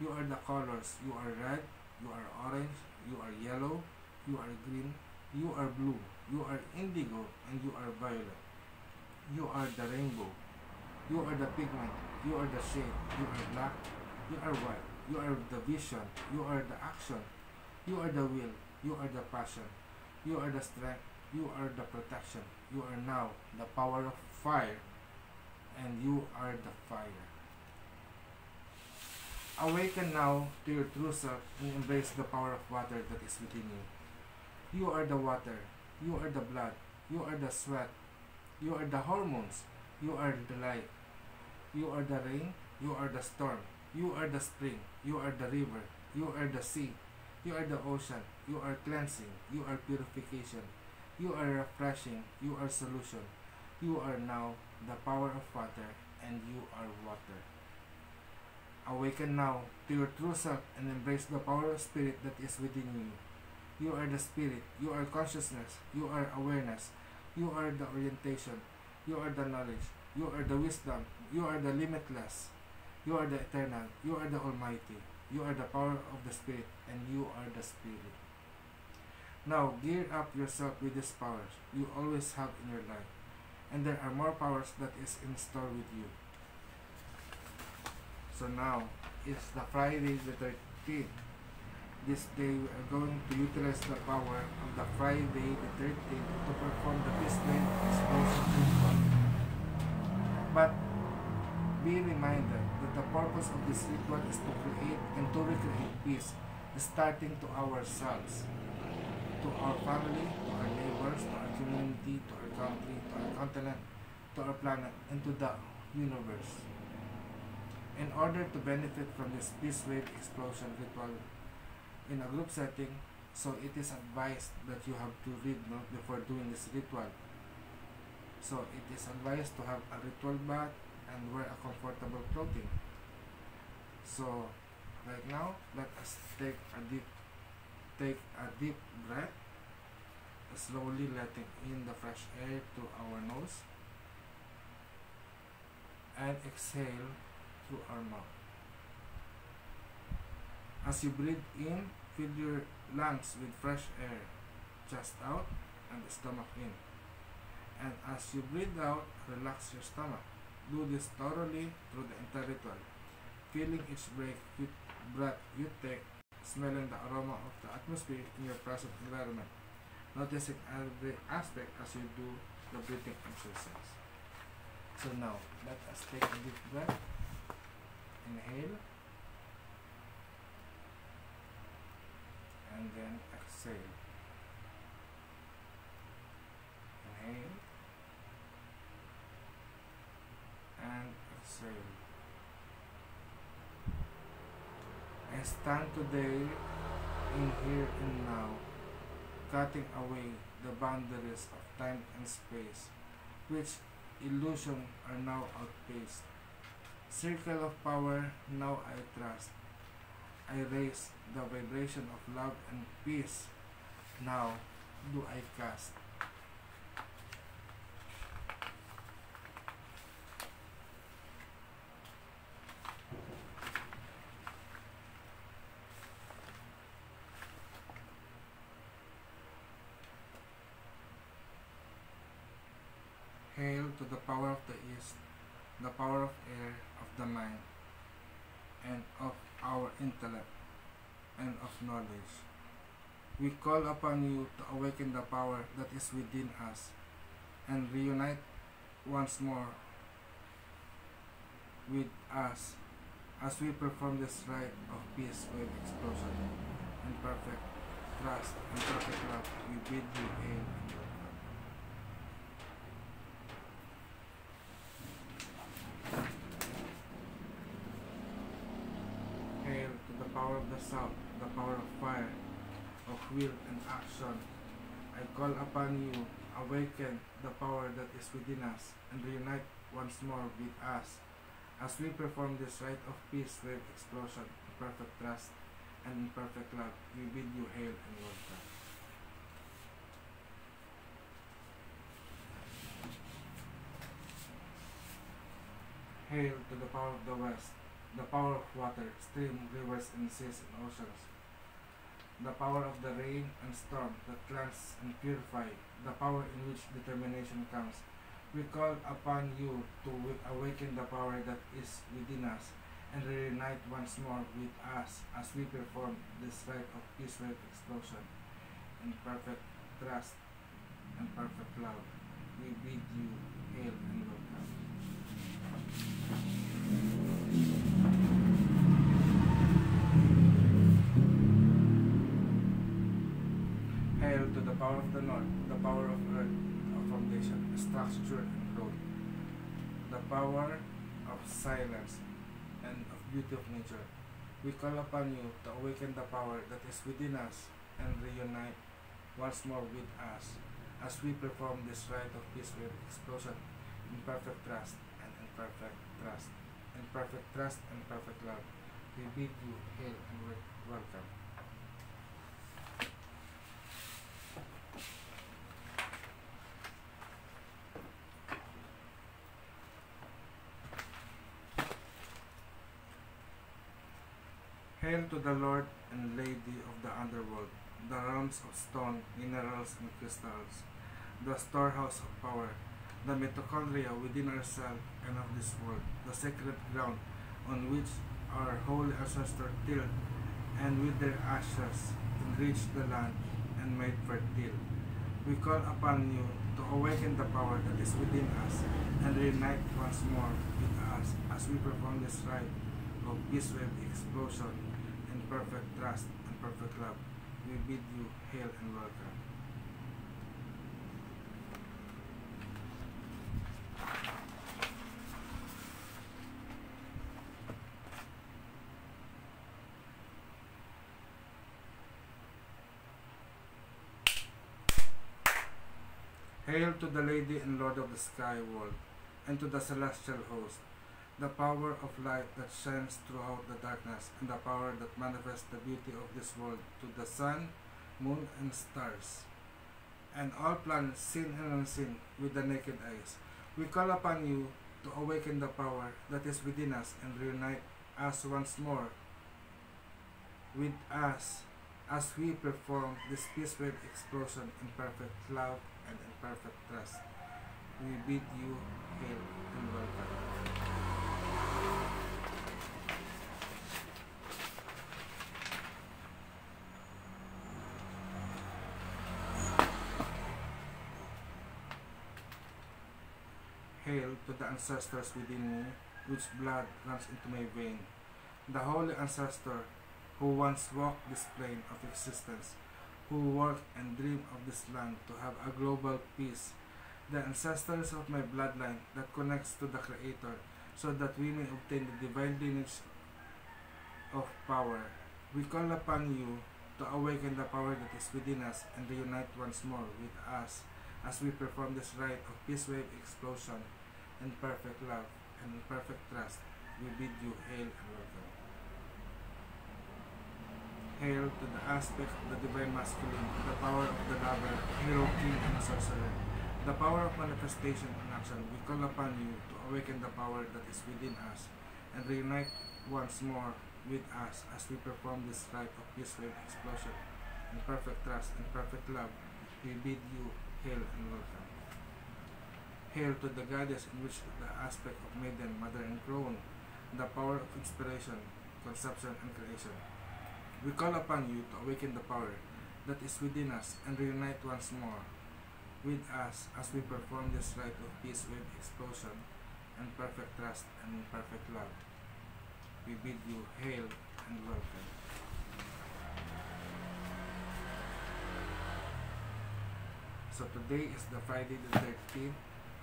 You are the colors. You are red. You are orange. You are yellow. You are green. You are blue. You are indigo. And you are violet. You are the rainbow. You are the pigment. You are the shade. You are black. You are white. You are the vision. You are the action. You are the will. You are the passion. You are the strength. You are the protection. You are now the power of fire. And you are the fire. Awaken now to your true self and embrace the power of water that is within you. You are the water. You are the blood. You are the sweat. You are the hormones. You are the light. You are the rain. You are the storm. You are the spring. You are the river. You are the sea. You are the ocean. You are cleansing. You are purification. You are refreshing. You are solution. You are now the power of water, and you are water. Awaken now to your true self and embrace the power of spirit that is within you. You are the spirit. You are consciousness. You are awareness. You are the orientation. You are the knowledge. You are the wisdom. You are the limitless. You are the eternal. You are the almighty. You are the power of the Spirit, and you are the Spirit. Now, gear up yourself with these powers you always have in your life, and there are more powers that is in store with you. So now, it's the Friday the 13th. This day, we are going to utilize the power of the Friday the 13th to perform the wave explosion ritual. But be reminded that the purpose of this ritual is to create and to recreate peace, starting to ourselves, to our family, to our neighbors, to our community, to our country, to our continent, to our planet, and to the universe. In order to benefit from this peace wave explosion ritual in a group setting, so it is advised that you have to read no, before doing this ritual. So it is advised to have a ritual bath and wear a comfortable clothing. So right now, let us take a deep take a deep breath, slowly letting in the fresh air to our nose and exhale through our mouth. As you breathe in, fill your lungs with fresh air, chest out and the stomach in. And as you breathe out, relax your stomach. Do this thoroughly through the entire ritual, feeling each breath breath you take, smelling the aroma of the atmosphere in your present environment, noticing every aspect as you do the breathing exercise. So now, let us take a deep breath. Inhale. And then exhale. Inhale. And exhale. I stand today in here and now, cutting away the boundaries of time and space, which illusion are now outpaced. Circle of power, now I trust. I raise the vibration of love and peace. Now do I cast. Hail to the of the power of air, of the mind, and of our intellect, and of knowledge. We call upon you to awaken the power that is within us, and reunite once more with us as we perform this rite of peace wave explosion and perfect trust and perfect love. We bid you. Hail to the power of the south, the power of fire, of will and action. I call upon you, awaken the power that is within us, and reunite once more with us as we perform this rite of peace wave explosion perfect trust and perfect love. We bid you hail and welcome. Hail to the power of the west, the power of water, stream, rivers, and seas and oceans, the power of the rain and storm that cleanse and purify, the power in which determination comes. We call upon you to awaken the power that is within us and reunite once more with us as we perform this rite of peace wave explosion in perfect trust and perfect love. We bid you hail and welcome. Power of the north, the power of earth, of foundation, structure, and growth, the power of silence and of beauty of nature. We call upon you to awaken the power that is within us and reunite once more with us as we perform this rite of peace with explosion in perfect trust and in perfect trust, in perfect trust and perfect love. We bid you hail and wel- welcome. Hail to the Lord and Lady of the underworld, the realms of stone, minerals, and crystals, the storehouse of power, the mitochondria within ourselves and of this world, the sacred ground on which our holy ancestors tilled, and with their ashes enriched the land and made fertile. We call upon you to awaken the power that is within us and reunite once more with us as we perform this rite of peace wave explosion perfect trust and perfect love. We bid you hail and welcome. Hail to the Lady and Lord of the Sky World, and to the celestial host, the power of light that shines throughout the darkness, and the power that manifests the beauty of this world to the sun, moon, and stars, and all planets seen and unseen with the naked eyes. We call upon you to awaken the power that is within us and reunite us once more with us as we perform this peaceful explosion in perfect love and in perfect trust. We bid you hail and welcome. Hail to the ancestors within me, whose blood runs into my vein. The holy ancestor who once walked this plane of existence, who worked and dreamed of this land to have a global peace. The ancestors of my bloodline that connects to the Creator, so that we may obtain the divine lineage of power. We call upon you to awaken the power that is within us and reunite once more with us as we perform this rite of peace wave explosion in perfect love and in perfect trust. We bid you hail and welcome. Hail to the aspect of the divine masculine, the power of the lover, hero, king, and sorcerer, the power of manifestation and action. We call upon you to awaken the power that is within us and reunite once more with us as we perform this rite of peace wave explosion in perfect trust and perfect love. We bid you hail and welcome. Hail to the goddess in which the aspect of maiden, mother, and crone, the power of inspiration, conception, and creation. We call upon you to awaken the power that is within us and reunite once more with us as we perform this rite of peace wave explosion and perfect trust and perfect love. We bid you hail and welcome. So today is the Friday the 13th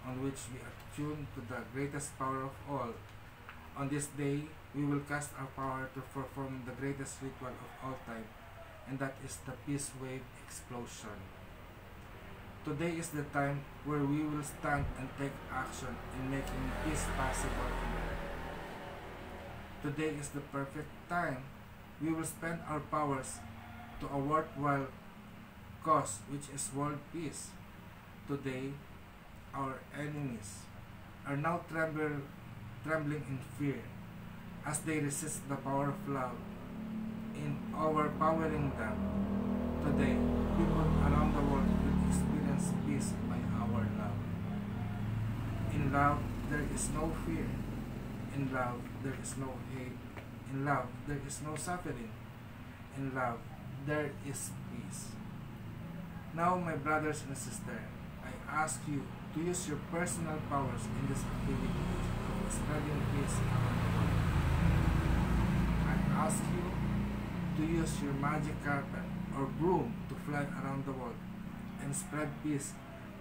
on which we attune to the greatest power of all. On this day, we will cast our power to perform the greatest ritual of all time, and that is the peace wave explosion. Today is the time where we will stand and take action in making peace possible earth. Today is the perfect time we will spend our powers to a worthwhile cause which is world peace. Today, our enemies are now tremble, trembling in fear as they resist the power of love in overpowering them. Today, people around the world experience peace by our love. In love, there is no fear. In love, there is no hate. In love, there is no suffering. In love, there is peace. Now, my brothers and sisters, I ask you to use your personal powers in this activity of spreading peace around the world. I ask you to use your magic carpet or broom to fly around the world and spread peace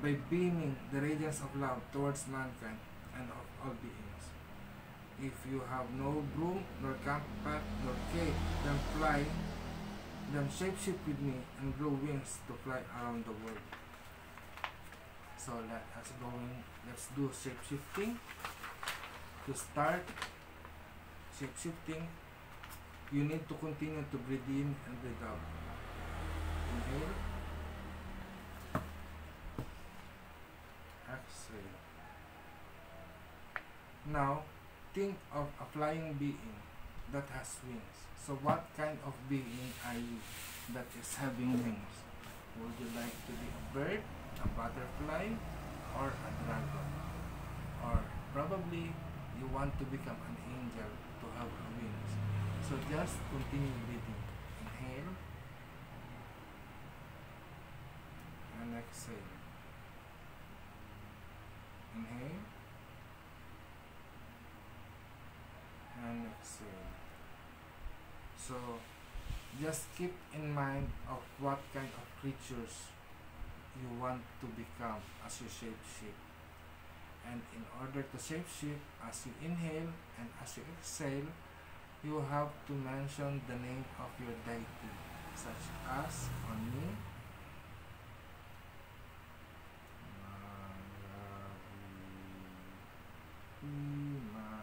by beaming the radiance of love towards mankind and of all beings. If you have no broom, nor carpet, nor cape, then fly, then shapeshift with me and grow wings to fly around the world. So let us go in, let's do shapeshifting. To start shapeshifting, you need to continue to breathe in and breathe out. Inhale. Now, think of a flying being that has wings. So what kind of being are you that is having wings? Would you like to be a bird, a butterfly, or a dragon? Or probably you want to become an angel to have wings. So just continue breathing. Inhale and exhale. Inhale and exhale. So just keep in mind of what kind of creatures you want to become as you shape shift. And in order to shape shift, as you inhale and as you exhale, you have to mention the name of your deity, such as on me, Maya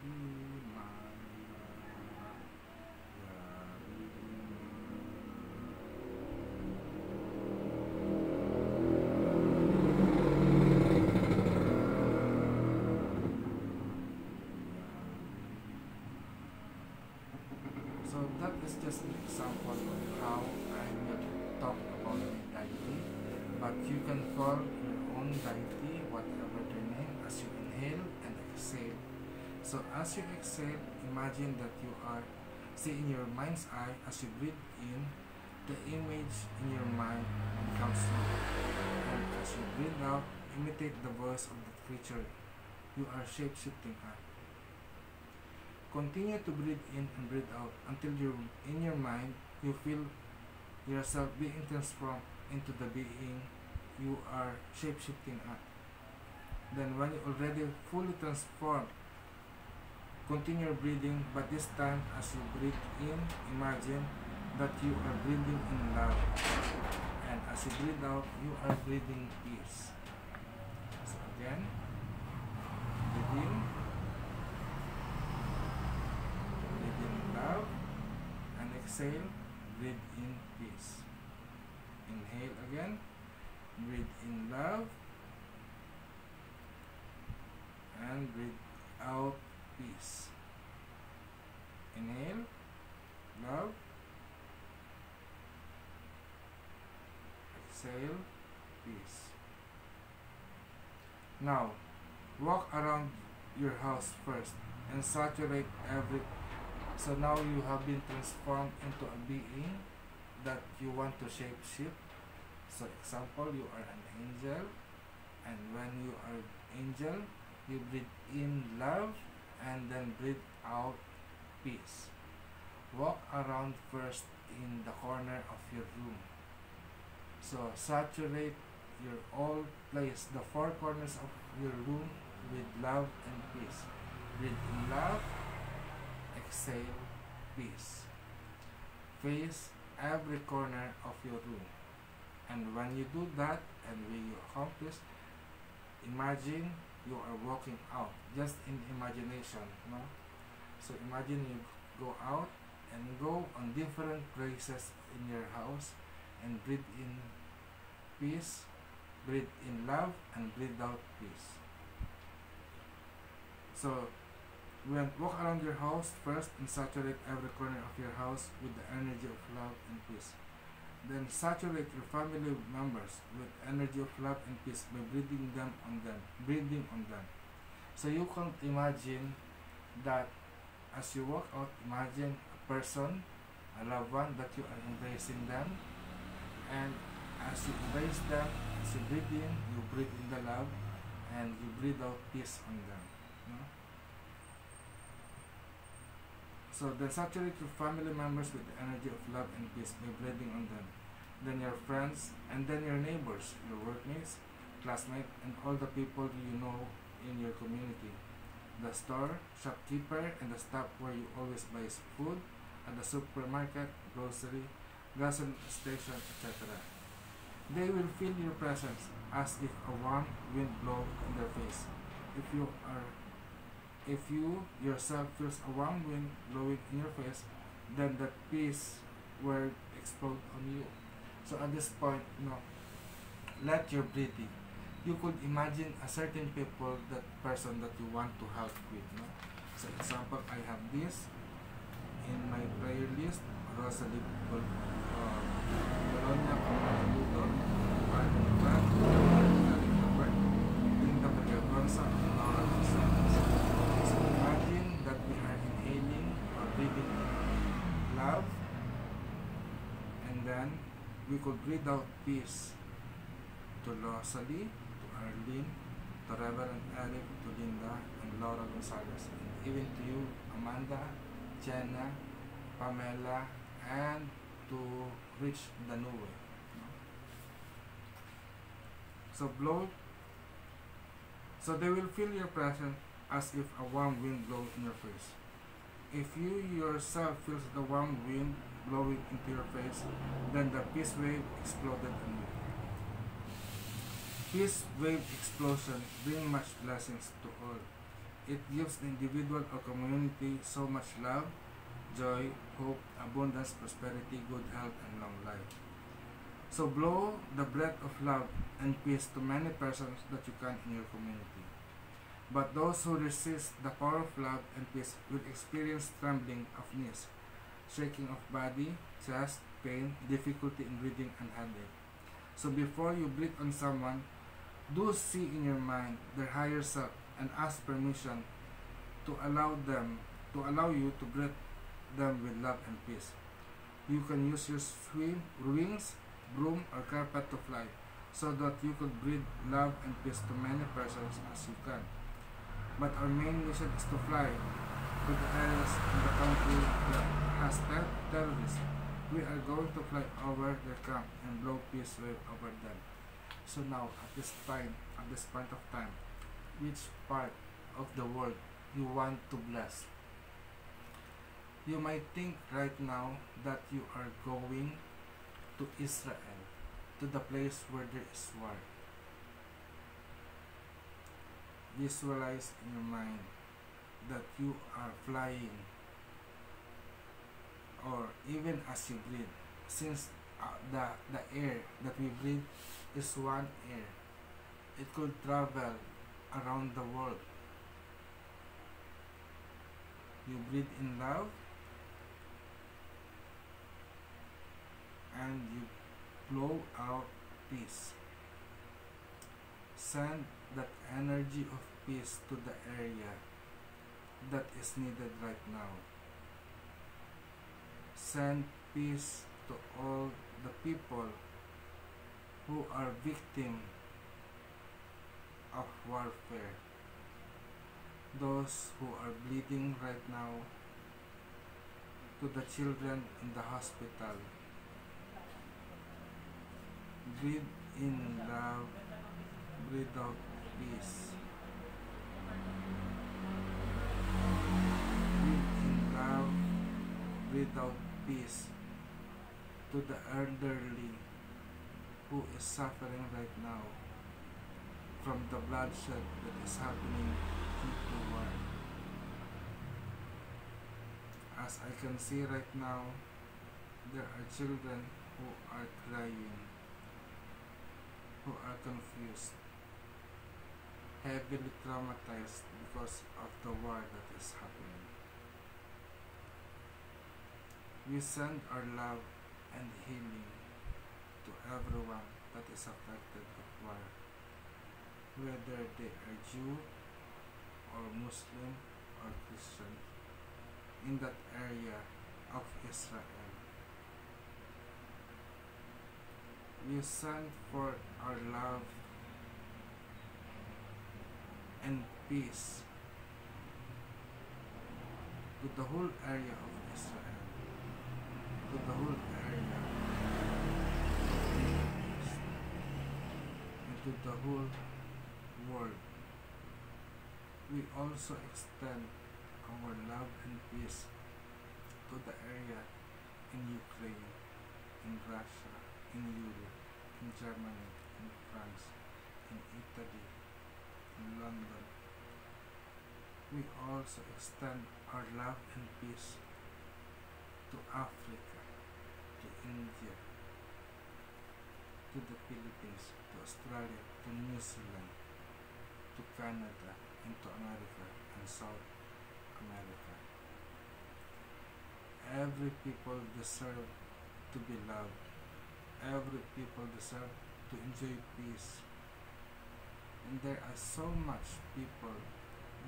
Yarima So that is just an example of how I will talk about my deity. But you can call your own deity, whatever their name, as you inhale and exhale. So as you exhale, imagine that you are, see in your mind's eye, as you breathe in, the image in your mind becomes smaller. And as you breathe out, imitate the voice of the creature you are shape-shifting at. Continue to breathe in and breathe out until you in your mind you feel yourself being transformed into the being you are shape-shifting at. Then when you already fully transformed, continue breathing but this time as you breathe in, imagine that you are breathing in love. And as you breathe out, you are breathing peace. So again, breathe in. breathe in love and exhale breathe in peace. Inhale again. Breathe in love. And breathe out peace. Inhale. Love. Exhale. Peace. Now walk around your house first and saturate every so now you have been transformed into a being that you want to shape shift. So example, you are an angel and when you are angel, you breathe in love and then breathe out peace. Walk around first in the corner of your room. So saturate your all place, the four corners of your room with love and peace. Breathe in love exhale peace. Face every corner of your room. And when you do that and when you accomplish, imagine you are walking out just in imagination. No? So imagine you go out and go on different places in your house and breathe in peace, breathe in love, and breathe out peace. So walk around your house first and saturate every corner of your house with the energy of love and peace. Then saturate your family members with energy of love and peace by breathing them on them, breathing on them. So you can imagine that as you walk out, imagine a person, a loved one that you are embracing them, and as you embrace them, as you breathe in, you breathe in the love, and you breathe out peace on them. No? So then saturate your family members with the energy of love and peace by breathing on them. Then your friends and then your neighbors, your workmates, classmates, and all the people you know in your community. The store, shopkeeper, and the stop where you always buy food, at the supermarket, grocery, gas station, etc. They will feel your presence as if a warm wind blow in their face. If you are if you yourself feels a warm wind blowing in your face, then that peace will explode on you. So at this point, no, let your breathing. You could imagine a certain people, that person that you want to help with. No? So example, I have this in my prayer list, Rosalie Bol- uh, Bologna and Laura Gonzalez. So imagine that we are inhaling or breathing in love, and then we could breathe out peace to Rosalie, to Arlene, to Reverend Eric, to Linda, and Laura Gonzalez, and even to you, Amanda, Jenna, Pamela, and to Rich Danue. So blow. So they will feel your presence as if a warm wind blows in your face. If you yourself feels the warm wind blowing into your face, then the peace wave exploded on you. Peace wave explosion bring much blessings to all. It gives the individual or community so much love, joy, hope, abundance, prosperity, good health, and long life. So blow the breath of love and peace to many persons that you can in your community. But those who resist the power of love and peace will experience trembling of knees, shaking of body, chest, pain, difficulty in breathing, and headache. So before you breathe on someone, do see in your mind their higher self and ask permission to allow them to allow you to breathe them with love and peace. You can use your swim wings, broom, or carpet to fly, so that you could breathe love and peace to many persons as you can. But our main mission is to fly to the areas in the country that ter- terrorists. We are going to fly over their camp and blow peace wave over them. So now, at this time, at this point of time, which part of the world you want to bless? You might think right now that you are going to Israel, to the place where there is war. Visualize in your mind that you are flying, or even as you breathe, since uh, the, the air that we breathe is one air, it could travel around the world. You breathe in love and you blow out peace. Send that energy of peace to the area that is needed right now. Send peace to all the people who are victims of warfare. Those who are bleeding right now, to the children in the hospital. Breathe in love, breathe out peace. Breathe in love, breathe out peace to the elderly who is suffering right now from the bloodshed that is happening in the world. As I can see right now, there are children who are crying, who are confused, heavily traumatized because of the war that is happening. We send our love and healing to everyone that is affected of war, whether they are Jew or Muslim or Christian in that area of Israel. We send for our love and peace to the whole area of Israel, to the whole area of the Middle East, and to the whole world. We also extend our love and peace to the area in Ukraine, in Russia, in Europe, in Germany, in France, in Italy, in London. We also extend our love and peace to Africa, India, to the Philippines, to Australia, to New Zealand, to Canada, and to America and South America. Every people deserve to be loved. Every people deserve to enjoy peace. And there are so much people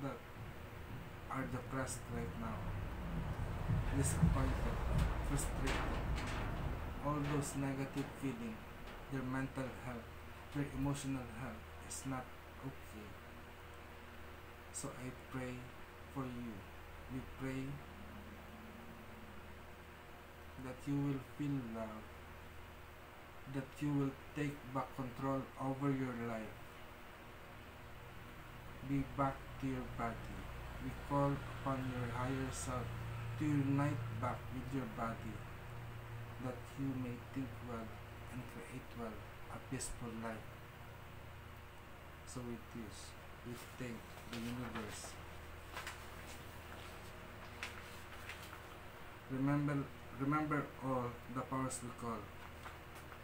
that are depressed right now, disappointed, frustrated. All those negative feelings, their mental health, their emotional health is not okay. So I pray for you. We pray that you will feel love, that you will take back control over your life. Be back to your body. We call upon your higher self to unite back with your body, that you may think well and create well a peaceful life. So with this, we thank the universe. Remember, remember all the powers we call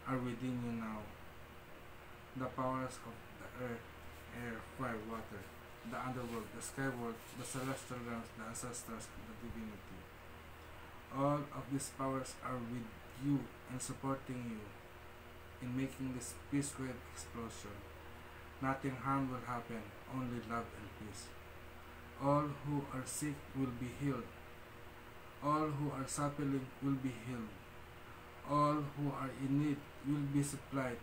are within you now. The powers of the earth, air, fire, water, the underworld, the sky world, the celestial realms, the ancestors, the divinity. All of these powers are with you and supporting you in making this peace explosion. Nothing harm will happen, only love and peace. All who are sick will be healed. All who are suffering will be healed. All who are in need will be supplied.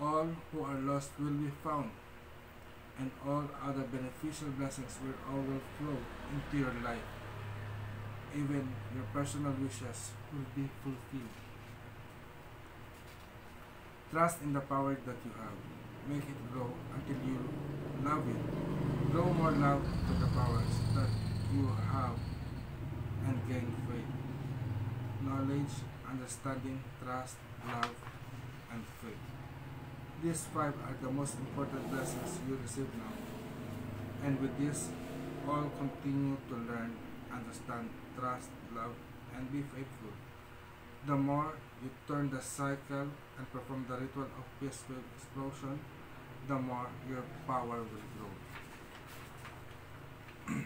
All who are lost will be found. And all other beneficial blessings will all will flow into your life. Even your personal wishes will be fulfilled. Trust in the power that you have. Make it grow until you love it. Grow more love to the powers that you have and gain faith. Knowledge, understanding, trust, love, and faith. These five are the most important blessings you receive now. And with this, all continue to learn, understand, trust, love, and be faithful. The more you turn the cycle and perform the ritual of peace wave explosion, the more your power will grow.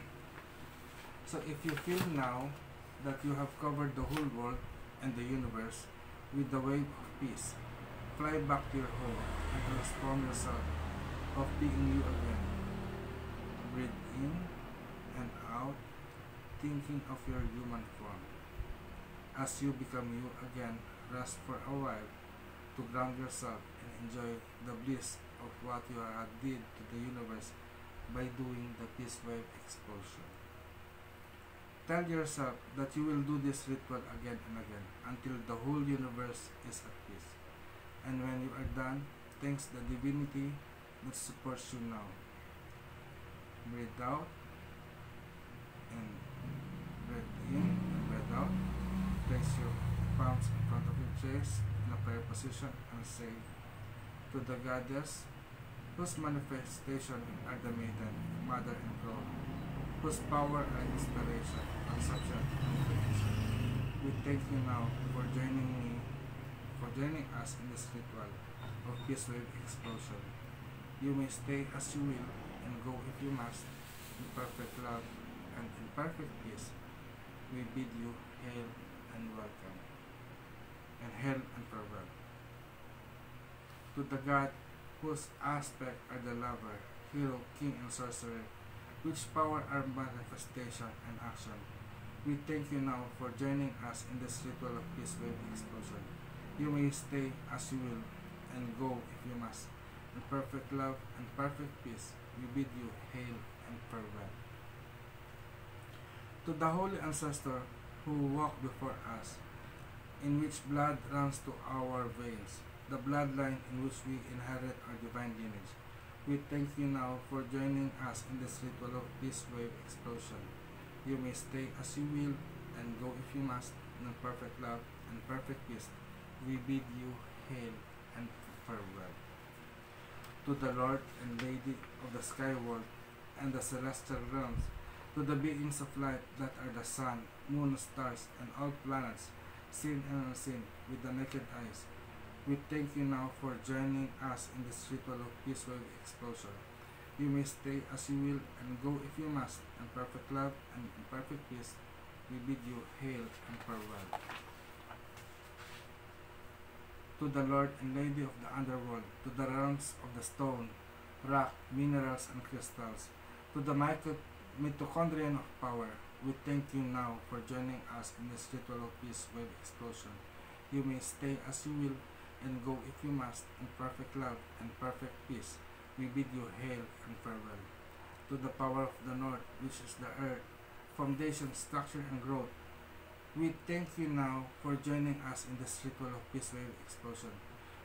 so if you feel now that you have covered the whole world and the universe with the wave of peace, fly back to your home and transform yourself of being you again. Breathe in and out, thinking of your human form. As you become you again, rest for a while to ground yourself and enjoy the bliss of what you did to the universe by doing the peace wave explosion. Tell yourself that you will do this ritual again and again until the whole universe is at peace. And when you are done, thanks the divinity that supports you now. Breathe out and breathe in. Place your palms in front of your chest in a prayer position and say to the goddess whose manifestation are the maiden, mother and crown, whose power and inspiration subject and creation. We thank you now for joining me, for joining us in this ritual of peace wave explosion. You may stay as you will and go if you must in perfect love and in perfect peace. We bid you hail and welcome, and hail and farewell. To the God whose aspect are the lover, hero, king, and sorcerer, which power are manifestation and action. We thank you now for joining us in this ritual of peace wave explosion. You may stay as you will and go if you must. In perfect love and perfect peace, we bid you hail and farewell. To the holy ancestor who walk before us, in which blood runs to our veins, the bloodline in which we inherit our divine lineage. We thank you now for joining us in this ritual of peace wave explosion. You may stay as you will and go if you must in perfect love and perfect peace. We bid you hail and farewell. To the Lord and Lady of the sky world and the celestial realms, to the beings of light that are the sun, moon, stars, and all planets, seen and unseen with the naked eyes, We thank you now for joining us in this ritual of peace wave explosion. You may stay as you will and go if you must, and perfect love and perfect peace. We bid you hail and farewell. To the Lord and Lady of the underworld, to the realms of the stone, rock, minerals, and crystals, to the mito- mitochondrion of power, we thank you now for joining us in this ritual of peace wave explosion. You may stay as you will and go if you must in perfect love and perfect peace. We bid you hail and farewell. To the power of the north, which is the earth, foundation, structure, and growth, we thank you now for joining us in this ritual of peace wave explosion.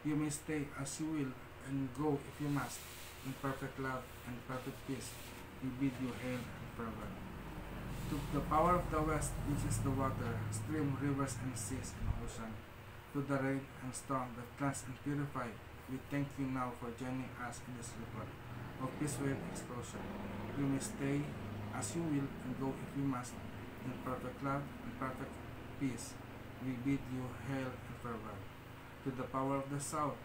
You may stay as you will and go if you must in perfect love and perfect peace. We bid you hail and farewell. To the power of the west, which is the water, stream, rivers, and seas and ocean, to the rain and storm that cleanse and purify, we thank you now for joining us in this ritual of peace wave explosion. You may stay as you will and go if you must in perfect love and perfect peace. We bid you hail and farewell. To the power of the south,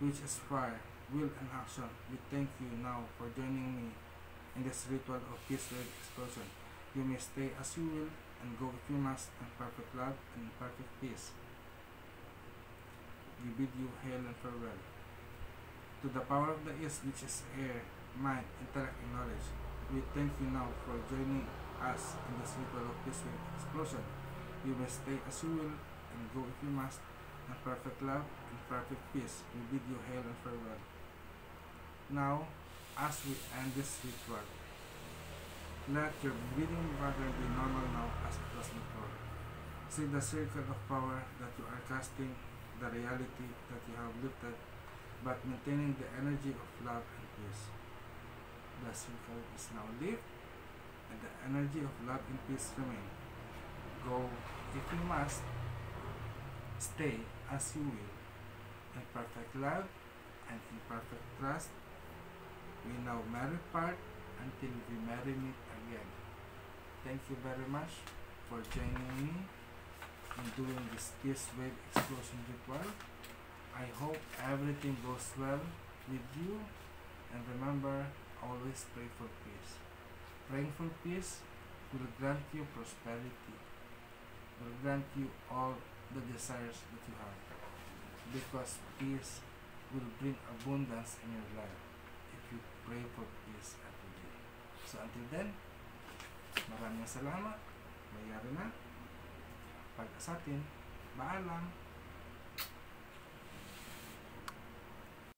which is fire, will, and action, we thank you now for joining me in this ritual of peace wave explosion. You may stay as you will and go if you must in perfect love and perfect peace. We bid you hail and farewell. To the power of the east, which is air, mind, intellect, and knowledge, we thank you now for joining us in this ritual of peace wave explosion. You may stay as you will and go if you must in perfect love and perfect peace. We bid you hail and farewell. Now, as we end this ritual, let your breathing pattern be normal now as it was before. See the circle of power that you are casting, the reality that you have lifted, but maintaining the energy of love and peace. The circle is now lit, and the energy of love and peace remain. Go if you must, stay as you will, in perfect love and in perfect trust. We now merry part until we merry meet again. Thank you very much for joining me in doing this peace wave explosion ritual. I hope everything goes well with you and remember always pray for peace. Praying for peace will grant you prosperity, will grant you all the desires that you have because peace will bring abundance in your life pray for peace every day. So until then, maraming salamat. Mayari na. Pag sa atin, baalam.